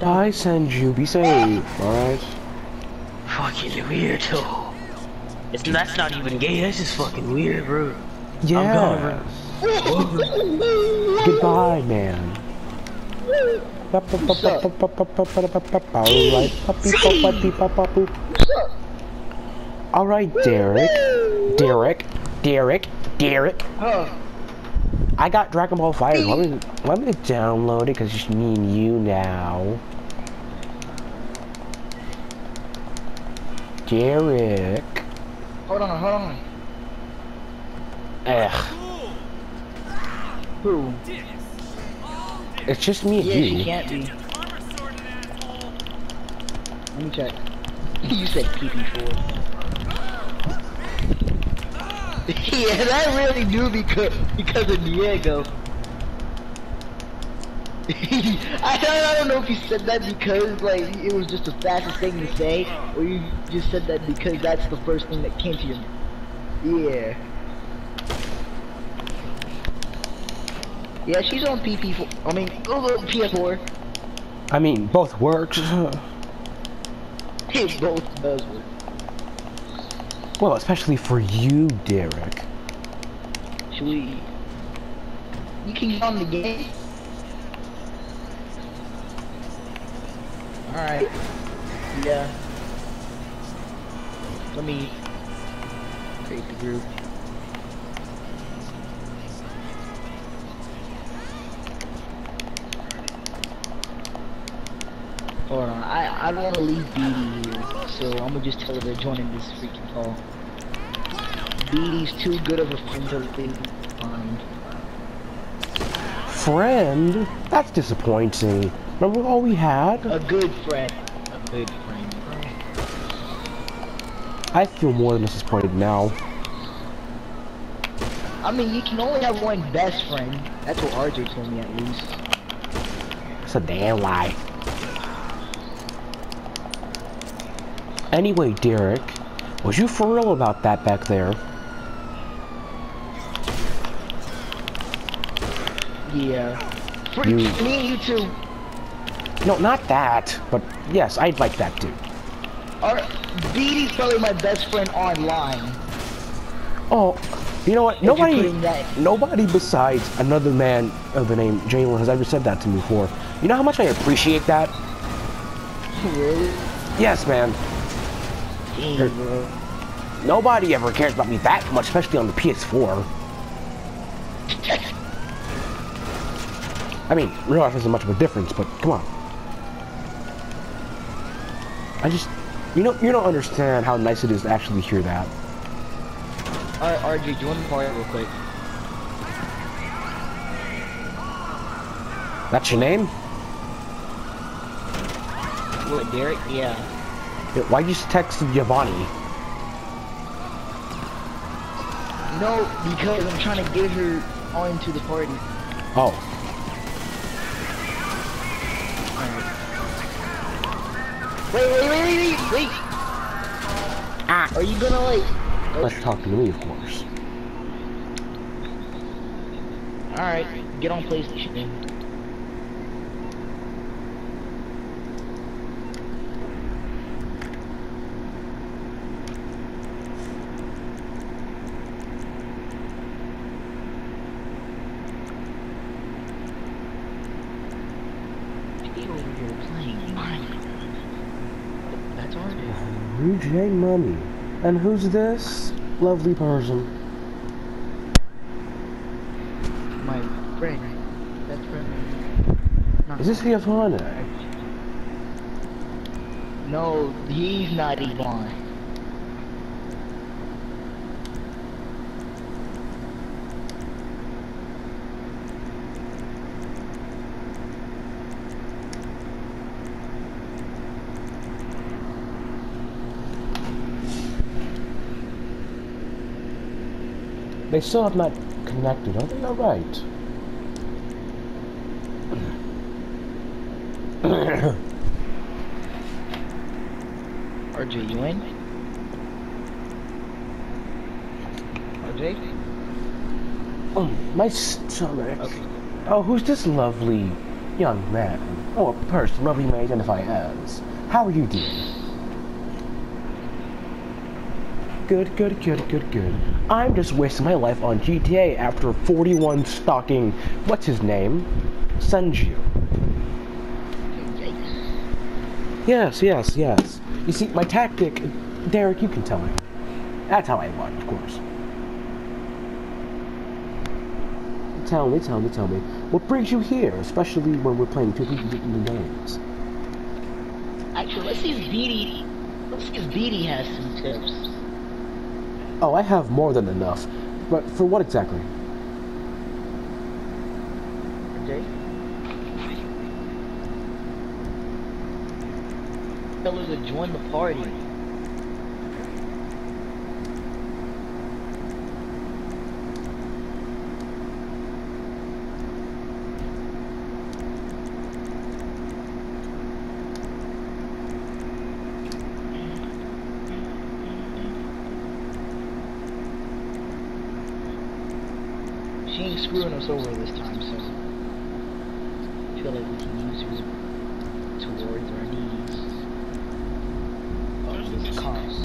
Speaker 2: I
Speaker 1: send you. Be safe. Alright?
Speaker 2: Fucking weirdo. It's, that's not even gay, that's just fucking weird, bro.
Speaker 1: Yeah. *laughs* Goodbye, man. Alright, Derek. Derek. Derek. Derek.
Speaker 3: Huh.
Speaker 1: I got Dragon Ball Fire. Let me let me download it because it's me and you now. Derek.
Speaker 3: Hold on, hold on.
Speaker 1: Ugh.
Speaker 3: Who?
Speaker 1: It's just me and
Speaker 3: Yeah,
Speaker 1: you.
Speaker 3: can't be. Let me check. *laughs* you said PP4. *laughs* yeah, that really do because because of Diego. *laughs* I don't, I don't know if you said that because like it was just the fastest thing to say, or you just said that because that's the first thing that came to your. Mind. Yeah. Yeah, she's on PP4. I mean, oh, PS4.
Speaker 1: I mean, both works. *laughs*
Speaker 3: It both does work.
Speaker 1: Well, especially for you, Derek.
Speaker 3: We? You can get on the game. All right. Yeah. Let me create the group. Hold on, I I don't want to leave BD here, so I'm gonna just tell her to join in this freaking call. BD's too good of a friend to leave behind.
Speaker 1: Friend? That's disappointing. Remember all we had?
Speaker 3: A good friend. A good friend.
Speaker 1: I feel more than disappointed now.
Speaker 3: I mean, you can only have one best friend. That's what RJ told me at least.
Speaker 1: It's a damn lie. Anyway, Derek, was you for real about that back there?
Speaker 3: Yeah.
Speaker 1: You-
Speaker 3: Me and you too.
Speaker 1: No, not that, but yes, I'd like that too.
Speaker 3: Our BD's probably my best friend online.
Speaker 1: Oh, you know what? Nobody, nobody besides another man of the name Jalen has ever said that to me before. You know how much I appreciate that?
Speaker 3: Really?
Speaker 1: Yes, man.
Speaker 3: Bro.
Speaker 1: Nobody ever cares about me that much, especially on the PS4. I mean, real life isn't much of a difference, but come on. I just, you know, you don't understand how nice it is to actually hear that.
Speaker 3: Alright, RJ, join the party real quick.
Speaker 1: That's your name?
Speaker 3: What, Derek? Yeah.
Speaker 1: Why you just text Giovanni?
Speaker 3: No, because I'm trying to get her onto the party.
Speaker 1: Oh,
Speaker 3: Wait, wait, wait, wait, wait, wait!
Speaker 1: Ah.
Speaker 3: Are you gonna like...
Speaker 1: unless you're talking to me, of course.
Speaker 3: Alright, get on PlayStation then. Stay over here playing Minecraft. That's
Speaker 1: J Mummy. And who's this lovely person?
Speaker 3: My friend. Best friend. Not
Speaker 1: Is this Giovanni?
Speaker 3: No, he's not Yvonne.
Speaker 1: They still have not connected, are they? All right. *coughs*
Speaker 3: RJ, you in? RJ?
Speaker 1: oh, my stomach.
Speaker 3: Okay.
Speaker 1: Oh, who's this lovely young man? Oh, or person lovely may identify as. How are you doing? Good, good, good, good, good. I'm just wasting my life on GTA after 41 stalking, what's his name? Senju. Yes, yes, yes. You see, my tactic, Derek, you can tell me. That's how I won, of course. Tell me, tell me, tell me. What brings you here, especially when we're playing two completely different games?
Speaker 3: Actually, let's see if BD. Let's see if BD has some tips.
Speaker 1: Oh, I have more than enough. But for what exactly?
Speaker 3: Her to join the party. She ain't screwing us over this time, so I feel like we can use her towards our needs of this cause.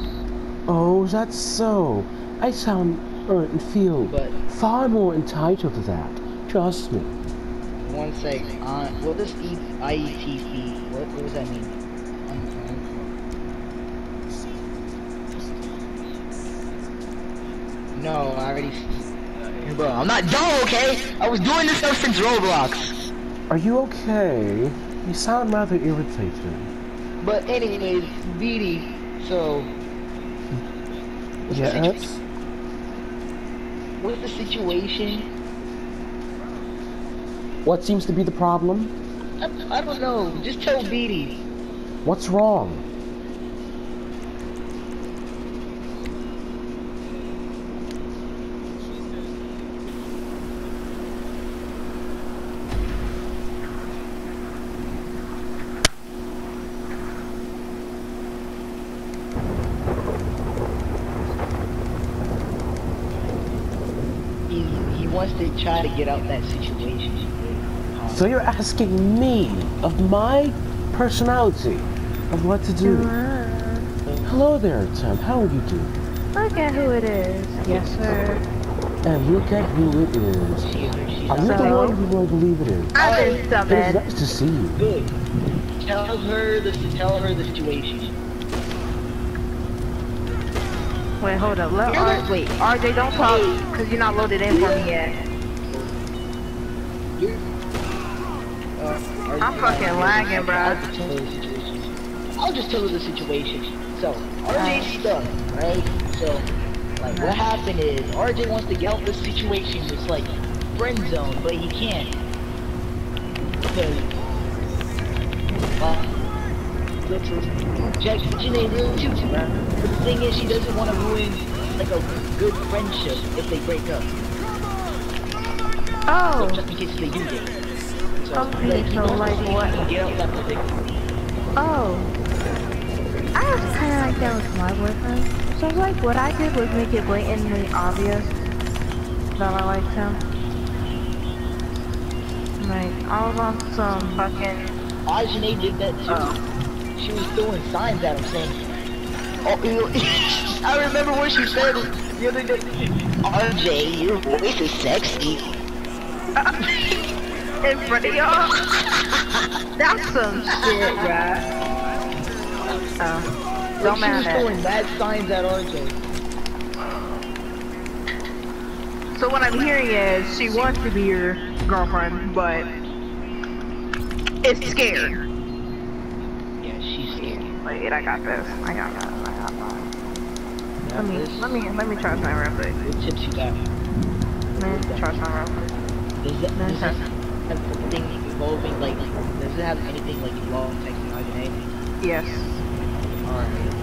Speaker 1: Oh, that's so. I sound er, and feel
Speaker 3: But
Speaker 1: far more entitled to that. Trust me.
Speaker 3: one sec, uh, what does e IETC? What, what does that mean? No, I already. Bro, I'm not dumb, okay? I was doing this stuff since Roblox.
Speaker 1: Are you okay? You sound rather irritated.
Speaker 3: But anyways, BD. So, what's the situ-
Speaker 1: Yes?
Speaker 3: what's the situation?
Speaker 1: What seems to be the problem?
Speaker 3: I, I don't know. Just tell BD.
Speaker 1: What's wrong?
Speaker 3: wants to try to get out that situation. she will.
Speaker 1: So you're asking me of my personality of what to do. Hello there, Tim. How are you doing?
Speaker 5: Look at who it is. Yes, sir.
Speaker 1: And look at who it is.
Speaker 3: she is or
Speaker 1: Are you the one who I believe it is?
Speaker 5: I've been
Speaker 1: It is nice to see you.
Speaker 3: good. Tell her the tell her the situation.
Speaker 5: Wait, hold up. Let R wait, RJ, don't talk, cause you're not loaded in for me yet. I'm fucking lagging, bro.
Speaker 3: I'll just tell her the situation. I'll just tell her the situation. So, RJ's stuck, right? So, like, what happened is, RJ wants to get out this situation. It's like friend zone, but he can't. Because, well, is, Jack, Janae really too? But the thing is, she doesn't want to ruin, like, a good friendship if they break up.
Speaker 5: Oh,
Speaker 3: So, just in case they do get it. So,
Speaker 5: Okay,
Speaker 3: he
Speaker 5: so,
Speaker 3: wants to
Speaker 5: like,
Speaker 3: see if he
Speaker 5: what-
Speaker 3: can Get out that predicament.
Speaker 5: oh. I was kind of like that with my boyfriend. So like, what I did was make it blatantly obvious that I liked him. Like, I was on some fucking.
Speaker 3: Ajane did that too.
Speaker 5: Oh.
Speaker 3: She was throwing signs at him saying, "Oh, you *laughs* I remember what she said the other day. *laughs* RJ, your voice is sexy. *laughs*
Speaker 5: in front of y'all. That's some shit, bruh. Oh, don't
Speaker 3: Like, she was
Speaker 5: matter.
Speaker 3: throwing mad signs at RJ.
Speaker 5: So what I'm hearing is she wants to be your girlfriend, but is scared.
Speaker 3: Yeah, she's scared.
Speaker 5: Wait, I got this. I got this. I got this. Let me, let me, let me try something real quick.
Speaker 3: What tips you got?
Speaker 5: Let me try something real quick.
Speaker 3: Does that, does that
Speaker 5: Okay.
Speaker 3: Have anything involving like? Does it have anything like involving Ajane?
Speaker 5: Yes.
Speaker 3: Alright.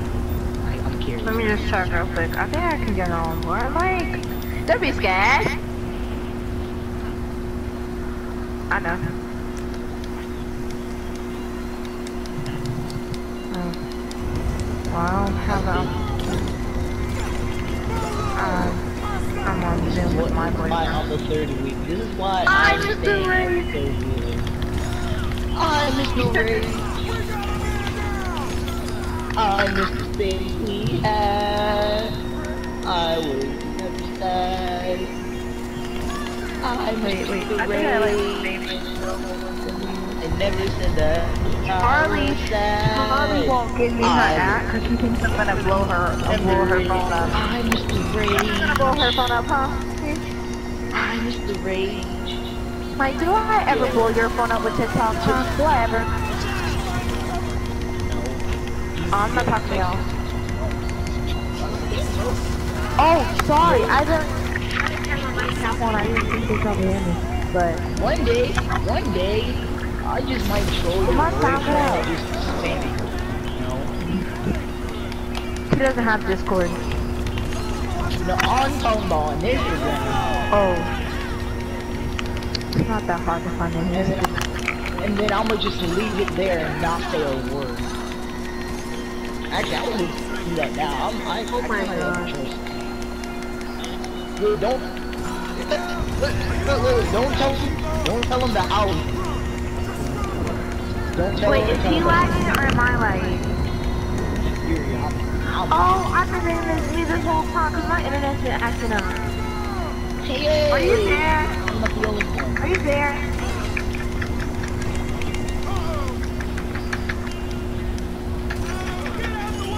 Speaker 3: I- I'm curious.
Speaker 5: Let me just check real quick. I think I can get on board. Like, don't be scared. I know. Oh. Well, I don't have a. Um, I'm on Zoom with my boyfriend.
Speaker 3: on the third week? This is why
Speaker 5: I
Speaker 3: I'm
Speaker 5: just
Speaker 3: staying
Speaker 5: arranged.
Speaker 3: on the third. I miss the *laughs* rain. I miss the things we had. I was never sad. I miss
Speaker 5: Wait, wait.
Speaker 3: the
Speaker 5: I think I like.
Speaker 3: I never said that. I
Speaker 5: Harley. Harley won't give me her
Speaker 3: I
Speaker 5: app because she thinks I'm gonna blow her, blow her phone up.
Speaker 3: I miss the
Speaker 5: I'm gonna blow her phone up, huh?
Speaker 3: I the rain.
Speaker 5: Like, do I ever blow your phone up with TikTok, huh? Do I ever? I'm not talking to y'all. Oh, sorry, I didn't. I didn't have my on. I didn't think they could hear me. But
Speaker 3: One day, one day, I just might
Speaker 5: my sound
Speaker 3: boyfriend
Speaker 5: out.
Speaker 3: by just
Speaker 5: he doesn't have Discord.
Speaker 3: you? No, I'm talking about on Instagram.
Speaker 5: Oh. It's not that hard to find
Speaker 3: And
Speaker 5: it.
Speaker 3: then, and then I'ma just leave it there and not say a word. Actually, I would do that now. I'm, I,
Speaker 5: Oh
Speaker 3: I
Speaker 5: my God.
Speaker 3: choice. Don't, look, look, look, don't tell him, don't tell him the house. Don't tell
Speaker 5: Wait,
Speaker 3: him
Speaker 5: is he
Speaker 3: him
Speaker 5: lagging or am I lagging?
Speaker 3: You're- I'm- I'm-
Speaker 5: Oh, I've been doing this this whole time because my internet's been acting up.
Speaker 3: Hey,
Speaker 5: Are you there?
Speaker 3: The only.
Speaker 5: Are you there?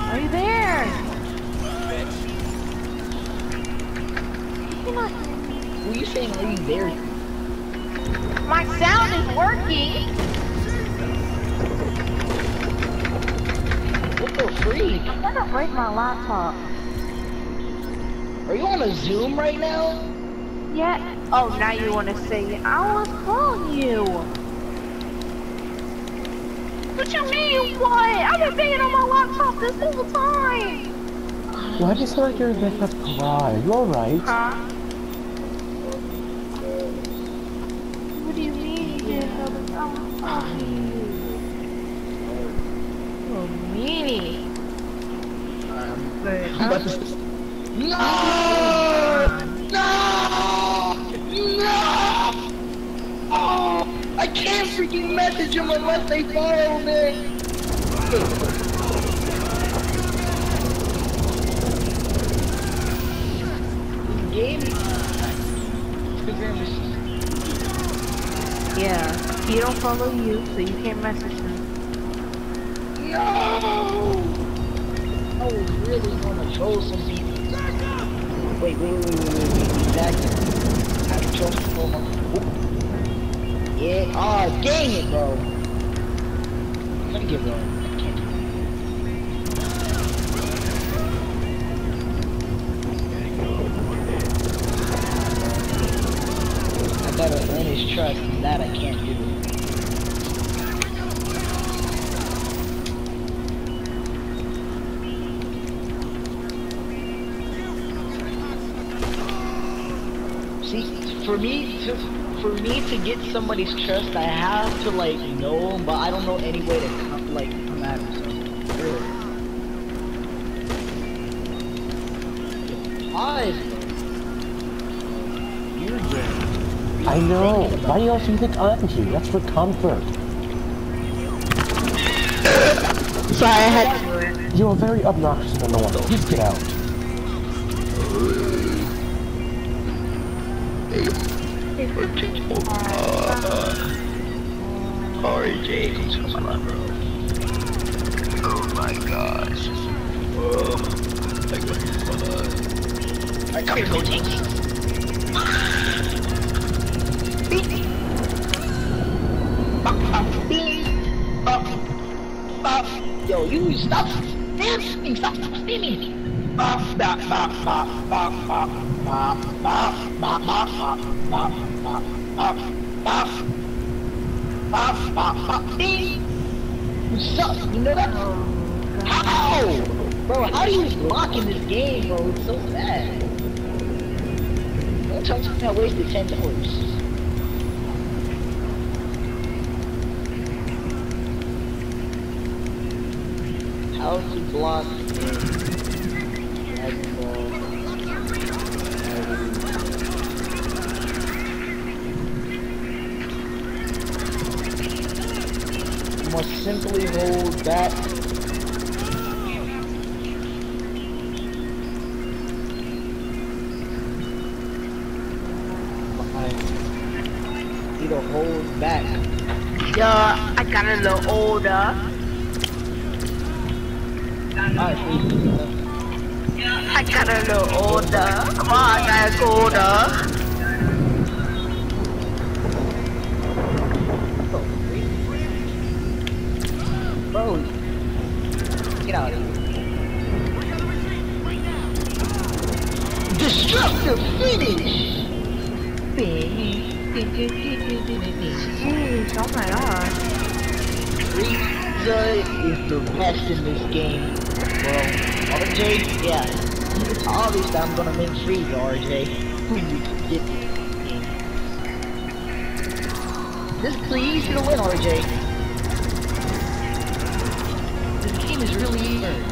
Speaker 5: Are you there? You're not-
Speaker 3: Were you saying are you there?
Speaker 5: My sound is working.
Speaker 3: What the freak?
Speaker 5: I'm gonna break my laptop.
Speaker 3: Are you on a Zoom right now?
Speaker 5: Yeah. Oh, now you want to say it. I was calling you. What you mean, what? I've been being on my laptop this whole time.
Speaker 1: Why do you sound like you're in bed to cry? Are you alright?
Speaker 5: Huh? What do you mean you didn't know the song? Oh, meanie. But,
Speaker 3: I'm about to- No! No! Oh, freaking message them unless they follow me. Game,
Speaker 5: Yeah. He don't follow you, so you can't message him.
Speaker 3: No! I was really gonna troll some people. Wait, wait, wait, wait, wait, wait, exactly. I can troll some people. Yeah, ah, dang it, bro. I'm gonna do it. I gotta earn his trust, and that I can't do. See, for me to for me to get somebody's trust, I have to like know them, but I don't know any way to come, like come at them. So really, Pause. You're gay.
Speaker 1: I know. Why else do you think I'm here? That's for comfort.
Speaker 5: Sorry, I had to do it.
Speaker 1: You're very obnoxious and annoying. Just get out.
Speaker 4: Bro. Oh my gosh. Oh, I got you. Alright, come here, Coach.
Speaker 3: Yo, you stop spamming! Stop bop. Bop, bop, bop, ding! You suck, you know that? How? Bro, how do you block in this game, bro? It's so bad. Don't tell me I wasted ten dollars. How to block in Dragon Ball You must simply hold that behind. Either hold back.
Speaker 5: Yeah, I got a little older. I got a little older. Come on, I got older.
Speaker 3: It's obvious that I'm gonna make Frieza, RJ. When you get this game. This is pretty easy to win, RJ. This game is really easy.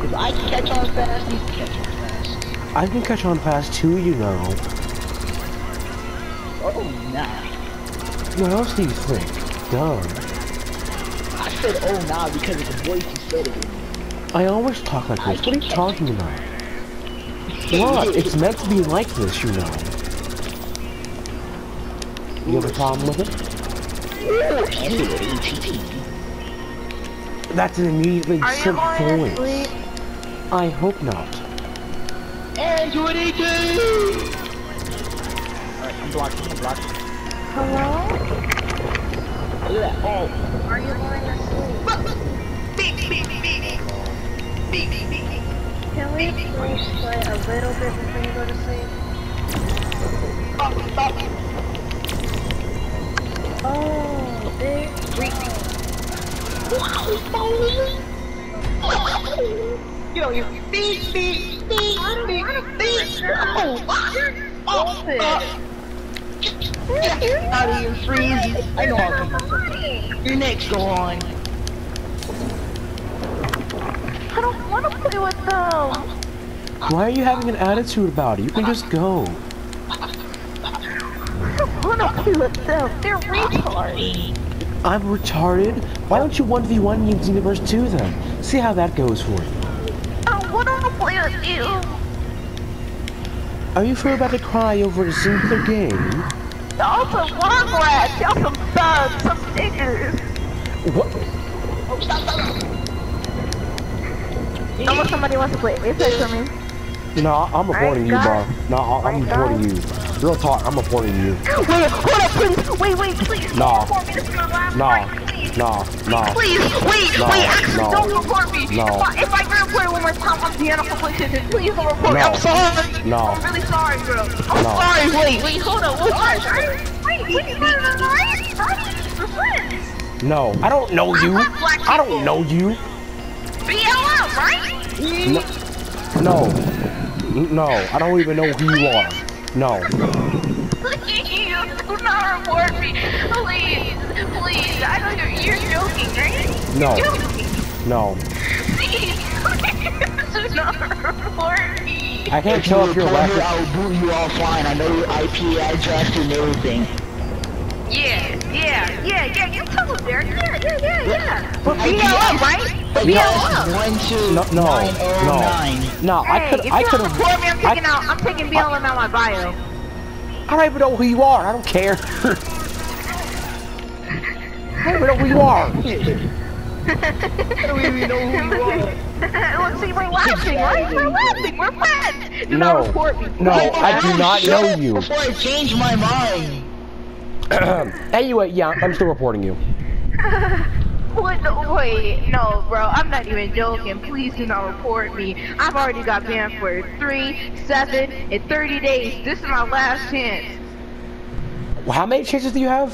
Speaker 3: Cause I can catch on fast, you can catch on fast.
Speaker 1: I can catch on fast too, you know.
Speaker 3: Oh, nah.
Speaker 1: What else do you think? Dumb.
Speaker 3: I said oh nah because of the voice you said it.
Speaker 1: I always talk like this. What are you talking about? What? *laughs* It's meant to be like this, you know. You have a problem with it? That's an immediately
Speaker 5: Are you
Speaker 1: sent
Speaker 5: going to
Speaker 1: voice. I hope not.
Speaker 3: Android 18! Alright, I'm blocked, I'm blocked.
Speaker 5: Hello?
Speaker 3: Look at that. Oh,
Speaker 5: Are you going to sleep? Can we play a little bit before you go to sleep? Oh, big.
Speaker 3: Feet,
Speaker 5: wanna. Oh,
Speaker 3: Oh, out of. I know come Your go on.
Speaker 5: I don't want to play with them.
Speaker 1: Why are you having an attitude about it? You can just go.
Speaker 5: I don't want wanna play with them. They're retarded.
Speaker 1: I'm retarded. Why don't you 1v1 Use Universe 2 then? See how that goes for you.
Speaker 5: I wanna play with you.
Speaker 1: Are you sure about to cry over a singular game?
Speaker 5: Y'all some rugrats. Y'all some thugs. Some niggas.
Speaker 1: What?
Speaker 3: Oh, stop, stop.
Speaker 5: Want somebody wants to play. They play for me.
Speaker 1: No, I'm reporting you, bro. No, I- I'm
Speaker 5: Alright,
Speaker 1: reporting you. Real talk, I'm reporting you.
Speaker 5: Wait, hold up, please. Wait, wait, please.
Speaker 1: Nah.
Speaker 5: Don't report me. This is my last
Speaker 1: Nah.
Speaker 5: fight, please.
Speaker 1: Nah, nah.
Speaker 5: Wait,
Speaker 1: No,
Speaker 5: wait, actually,
Speaker 1: no,
Speaker 5: don't report me.
Speaker 1: no.
Speaker 5: If I, if I get reported one more time, I'm the animal PlayStation. Please don't report me.
Speaker 1: No.
Speaker 5: I'm sorry.
Speaker 1: No.
Speaker 5: I'm really sorry, bro. I'm
Speaker 1: No.
Speaker 5: sorry. Wait, wait, hold on. Wait, wait, wait, wait, wait, right? We're.
Speaker 1: No, I don't know you. I don't know you.
Speaker 5: BLM, right?
Speaker 1: No. No. No, I don't even know who you are. No.
Speaker 5: Please, do not report me. Please, please. I know you're, you're joking, right?
Speaker 1: No.
Speaker 5: You're joking.
Speaker 1: No.
Speaker 5: Please, *laughs* do not report me.
Speaker 1: I can't tell if you're
Speaker 3: report
Speaker 1: laughing.
Speaker 3: I'll boot you offline. I know your IP address and everything.
Speaker 5: Yeah, yeah, yeah, yeah. You tell them there. Yeah, yeah, yeah, yeah. But
Speaker 3: I-
Speaker 5: BLM, right? BLM.
Speaker 3: One two
Speaker 1: No, no,
Speaker 3: nine oh
Speaker 1: no.
Speaker 3: nine.
Speaker 1: No, I
Speaker 5: Hey,
Speaker 1: could,
Speaker 5: if
Speaker 1: I
Speaker 5: you
Speaker 1: could
Speaker 5: don't report me, I'm
Speaker 1: have.
Speaker 5: taking
Speaker 1: I,
Speaker 5: out. I'm taking BLM out my bio.
Speaker 1: I don't even know who you are. I don't care. I don't even know who you are. *laughs*
Speaker 3: I don't even know who you are. *laughs*
Speaker 5: Let's see, we're laughing, right? We're laughing. We're friends. Do
Speaker 1: No.
Speaker 5: not report me.
Speaker 1: No, I do not know you.
Speaker 3: Before I change my mind. *clears throat*
Speaker 1: Anyway, yeah, I'm still reporting you. *laughs*
Speaker 5: What? No, wait, no, bro. I'm not even joking. Please do not report me. I've already got banned for three, seven, and 30 days. This is my last chance.
Speaker 1: How many chances do you have?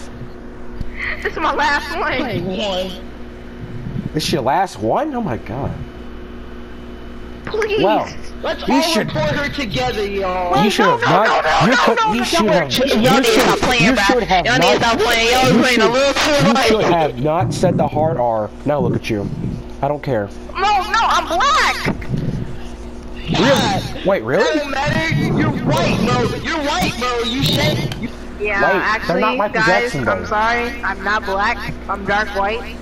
Speaker 5: This is my last one.
Speaker 3: One.
Speaker 1: This is your last one? Oh my god.
Speaker 5: Please.
Speaker 1: Well,
Speaker 3: Let's
Speaker 1: You
Speaker 3: all
Speaker 1: should-
Speaker 3: report her together, y'all.
Speaker 1: you should
Speaker 5: no,
Speaker 1: have
Speaker 5: no,
Speaker 1: not.
Speaker 5: no, no,
Speaker 1: you
Speaker 5: no,
Speaker 1: could.
Speaker 5: no,
Speaker 1: you should have.
Speaker 5: y'all
Speaker 1: You should.
Speaker 5: stop playing,
Speaker 1: You should have
Speaker 5: Y'all
Speaker 1: not.
Speaker 5: stop playing. Y'all
Speaker 1: you
Speaker 5: playing a
Speaker 1: should-
Speaker 5: little too
Speaker 1: You should have not said the hard R. Now look at you. I don't care.
Speaker 5: No, no, I'm black.
Speaker 1: Really? Wait,
Speaker 3: It
Speaker 1: really?
Speaker 3: doesn't matter. You're white, bro. You're white, bro. You said. You,
Speaker 5: Yeah,
Speaker 1: Wait, they're
Speaker 5: actually,
Speaker 1: not Michael
Speaker 5: guys,
Speaker 1: Jackson.
Speaker 5: I'm sorry. I'm not black. I'm dark white.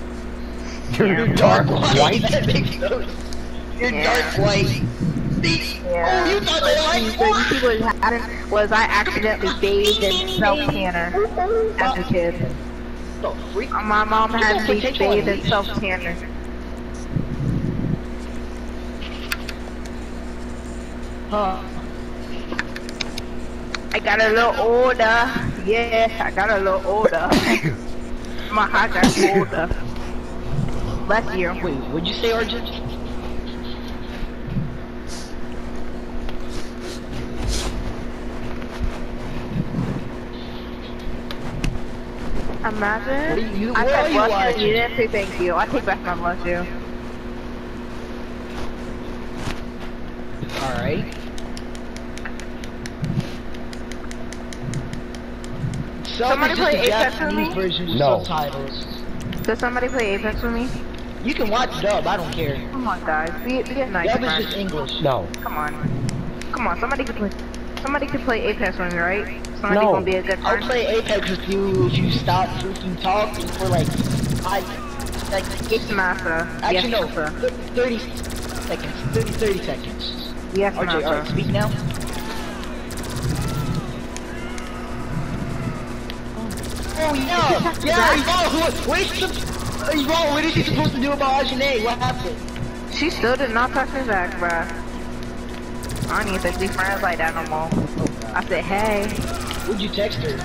Speaker 1: You're dark white. *laughs*
Speaker 3: You're
Speaker 5: Yeah.
Speaker 3: dark white.
Speaker 5: Yeah.
Speaker 3: Oh, you thought
Speaker 5: So
Speaker 3: that
Speaker 5: you
Speaker 3: like
Speaker 5: see- you see what happened was I accidentally bathed in self tanner as a kid. My mom had me
Speaker 3: potential
Speaker 5: bathe in self tanner.
Speaker 3: Huh.
Speaker 5: I got a little older. Yeah, I got a little older. *laughs* My heart got older. Last year.
Speaker 3: Wait, what'd you say, Arjun?
Speaker 5: Imagine.
Speaker 3: What are you-
Speaker 5: I said
Speaker 3: are you
Speaker 5: bless you. You didn't say thank you. I take back my bless you.
Speaker 3: Alright.
Speaker 5: Somebody play Apex with me?
Speaker 3: version
Speaker 1: No.
Speaker 3: subtitles.
Speaker 5: Does somebody play Apex with me?
Speaker 3: You can watch dub, I don't care.
Speaker 5: Come on, guys. Be, be a nice
Speaker 3: Dub is just English.
Speaker 1: No.
Speaker 5: Come on. Come on. Somebody could play. Somebody could play Apex with me, right? Somebody
Speaker 1: No.
Speaker 5: gonna be a good
Speaker 3: I'll play Apex with you if you stop freaking talking for like, I, like,
Speaker 5: Yes, master.
Speaker 3: actually
Speaker 5: yes,
Speaker 3: no,
Speaker 5: master.
Speaker 3: 30 seconds, 30, 30 seconds.
Speaker 5: Yes,
Speaker 3: RJ,
Speaker 5: master.
Speaker 3: alright, speak now. Oh yeah, *laughs* yeah, Yvonne, what, what is she, Yvonne, what is she supposed to do about Ajane? What happened?
Speaker 5: She still did not touch me back, bruh. I don't even think we friends like that no more. I said, hey.
Speaker 3: Who'd you text her?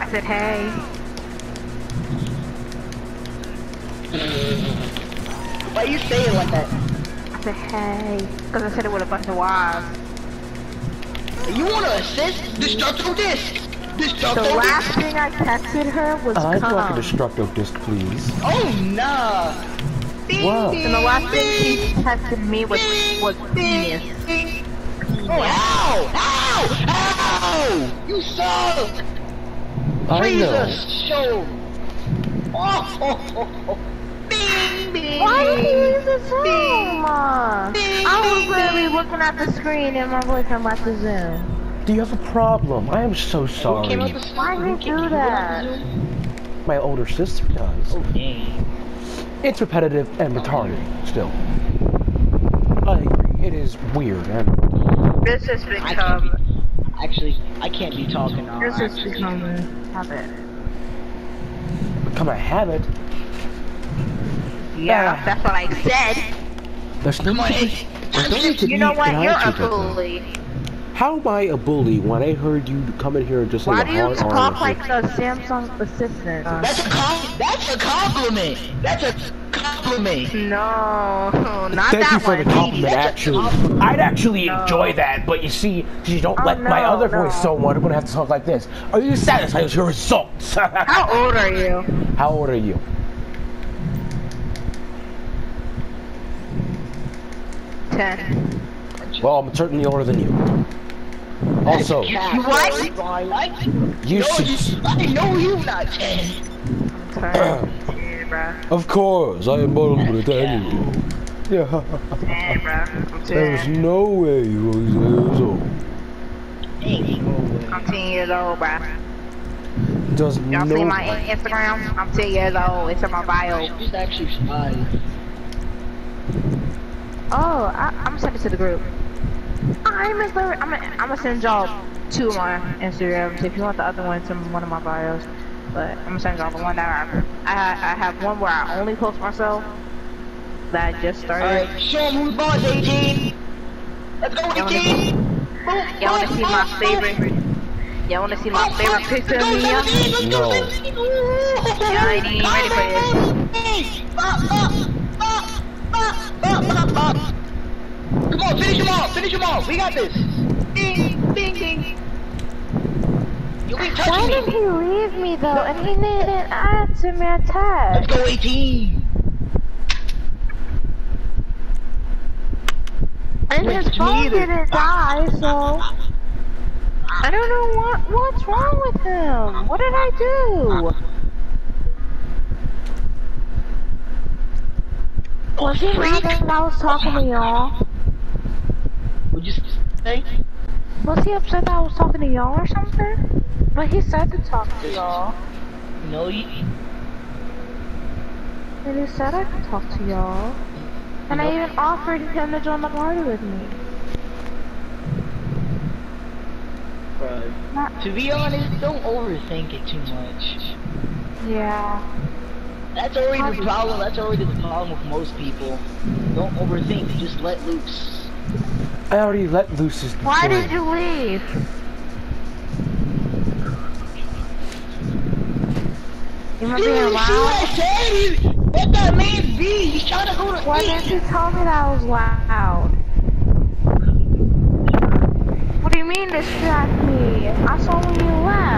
Speaker 5: I said, hey.
Speaker 3: Why you say it like that?
Speaker 5: I said, hey. Because I said it with a bunch of wives.
Speaker 3: You wanna assist? Destructo disc!
Speaker 5: The
Speaker 3: Destructo
Speaker 5: last
Speaker 3: disc!
Speaker 5: thing I texted her was
Speaker 1: I'd like a
Speaker 5: come.
Speaker 1: destructo disc, please.
Speaker 3: Oh nah!
Speaker 1: Wow.
Speaker 5: And the last thing she texted me was, was penis.
Speaker 3: Oh, ow! Ow! Ow! You suck!
Speaker 1: I know.
Speaker 3: Jesus! Show! Oh, oh, oh, oh. Bing, bing!
Speaker 5: Why did you use the Zoom?
Speaker 3: Bing.
Speaker 5: I was literally looking at the screen and my boyfriend left the Zoom.
Speaker 1: Do you have a problem? I am so
Speaker 3: Who came out
Speaker 1: sorry.
Speaker 3: the
Speaker 5: Why
Speaker 3: Who
Speaker 5: did you
Speaker 3: came-
Speaker 5: do that?
Speaker 3: out the Zoom?
Speaker 1: My older sister does.
Speaker 3: Oh dang.
Speaker 1: It's repetitive and retarded, still. I agree. It is weird and
Speaker 5: This has
Speaker 3: I
Speaker 5: become.
Speaker 3: be. Actually, I can't be talking now.
Speaker 5: This has become a habit.
Speaker 1: become a habit.
Speaker 5: Yeah,
Speaker 1: Ah.
Speaker 5: that's what I said.
Speaker 1: There's no
Speaker 3: Come on,
Speaker 1: need to,
Speaker 3: hey.
Speaker 1: there's no need to
Speaker 5: You
Speaker 1: be
Speaker 5: know what? You're a
Speaker 1: inaccurate like
Speaker 5: bully.
Speaker 1: How am I a bully when I heard you come in here and just say
Speaker 5: Why
Speaker 1: a
Speaker 5: do you talk
Speaker 1: word?
Speaker 5: like the Samsung assistant?
Speaker 3: That's a com- That's a compliment. That's a compliment.
Speaker 5: No, *laughs* not
Speaker 1: Thank
Speaker 5: that
Speaker 1: you for
Speaker 5: one.
Speaker 1: the compliment,
Speaker 3: That's
Speaker 1: actually.
Speaker 3: compliment.
Speaker 1: I'd actually
Speaker 5: No.
Speaker 1: enjoy that, but you see, you don't
Speaker 5: Oh,
Speaker 1: like my
Speaker 5: no,
Speaker 1: other voice so much, I'm gonna have to talk like this. Are you satisfied with your results? *laughs*
Speaker 5: How old are you?
Speaker 1: How old are you?
Speaker 5: Ten.
Speaker 1: Well, I'm certainly older than you. Also,
Speaker 5: You what?
Speaker 3: sorry, bro, I like you.
Speaker 1: you
Speaker 3: No,
Speaker 1: should.
Speaker 3: I know you not ten.
Speaker 5: I'm ten. yeah.
Speaker 1: Of course, I am older than you. Yeah,
Speaker 5: Ten, bruh. *laughs* I'm
Speaker 1: there's no way you was years old.
Speaker 3: Ain't.
Speaker 5: I'm ten years old, bruh.
Speaker 1: Does
Speaker 5: Y'all
Speaker 1: no
Speaker 5: see my Instagram? I'm ten years old. It's in my bio.
Speaker 3: She's actually five.
Speaker 5: Oh, I, I'm gonna send it to the group. I Miss Larry. I'm gonna, I'm gonna send y'all two of my Instagrams. If you want the other one, it's in one of my bios. But I'm gonna send y'all the one that I I, I have one where I only post myself that I just started.
Speaker 3: Alright, show him who's boss, 18. Let's go,
Speaker 5: Y'all
Speaker 3: 18.
Speaker 5: Y'all wanna see my favorite? Y'all wanna see my favorite picture of me? y'all?
Speaker 1: No.
Speaker 5: Y'all ain't even ready for this.
Speaker 3: Come on, finish him off, finish him off. We got this. Ding, ding, ding. You ain't
Speaker 5: Why
Speaker 3: touching
Speaker 5: did
Speaker 3: me.
Speaker 5: he leave me though? And he didn't answer my
Speaker 3: Let's
Speaker 5: text.
Speaker 3: go, 18.
Speaker 5: And
Speaker 3: Wait,
Speaker 5: his
Speaker 3: me
Speaker 5: phone didn't die, so I don't know what what's wrong with him. What did I do? Was he mad that I was talking to y'all?
Speaker 3: Would you say?
Speaker 5: Was he upset that I was talking to y'all or something? But he said to talk to y'all.
Speaker 3: No, you.
Speaker 5: And he said I could talk to y'all. And I even offered him to join the party with me. Not,
Speaker 3: To be honest, don't overthink it too much.
Speaker 5: yeah.
Speaker 3: That's already the problem. That's already the problem with most people. Don't overthink. Just let loose.
Speaker 1: I already let loose his
Speaker 5: Why
Speaker 1: kid.
Speaker 5: did you leave? You must be
Speaker 3: Dude, see what
Speaker 5: loud.
Speaker 3: I said? He- that man be. He's trying to go to
Speaker 5: Why
Speaker 3: sleep.
Speaker 5: didn't you tell me that I was loud? What do you mean distract me? I saw when you left.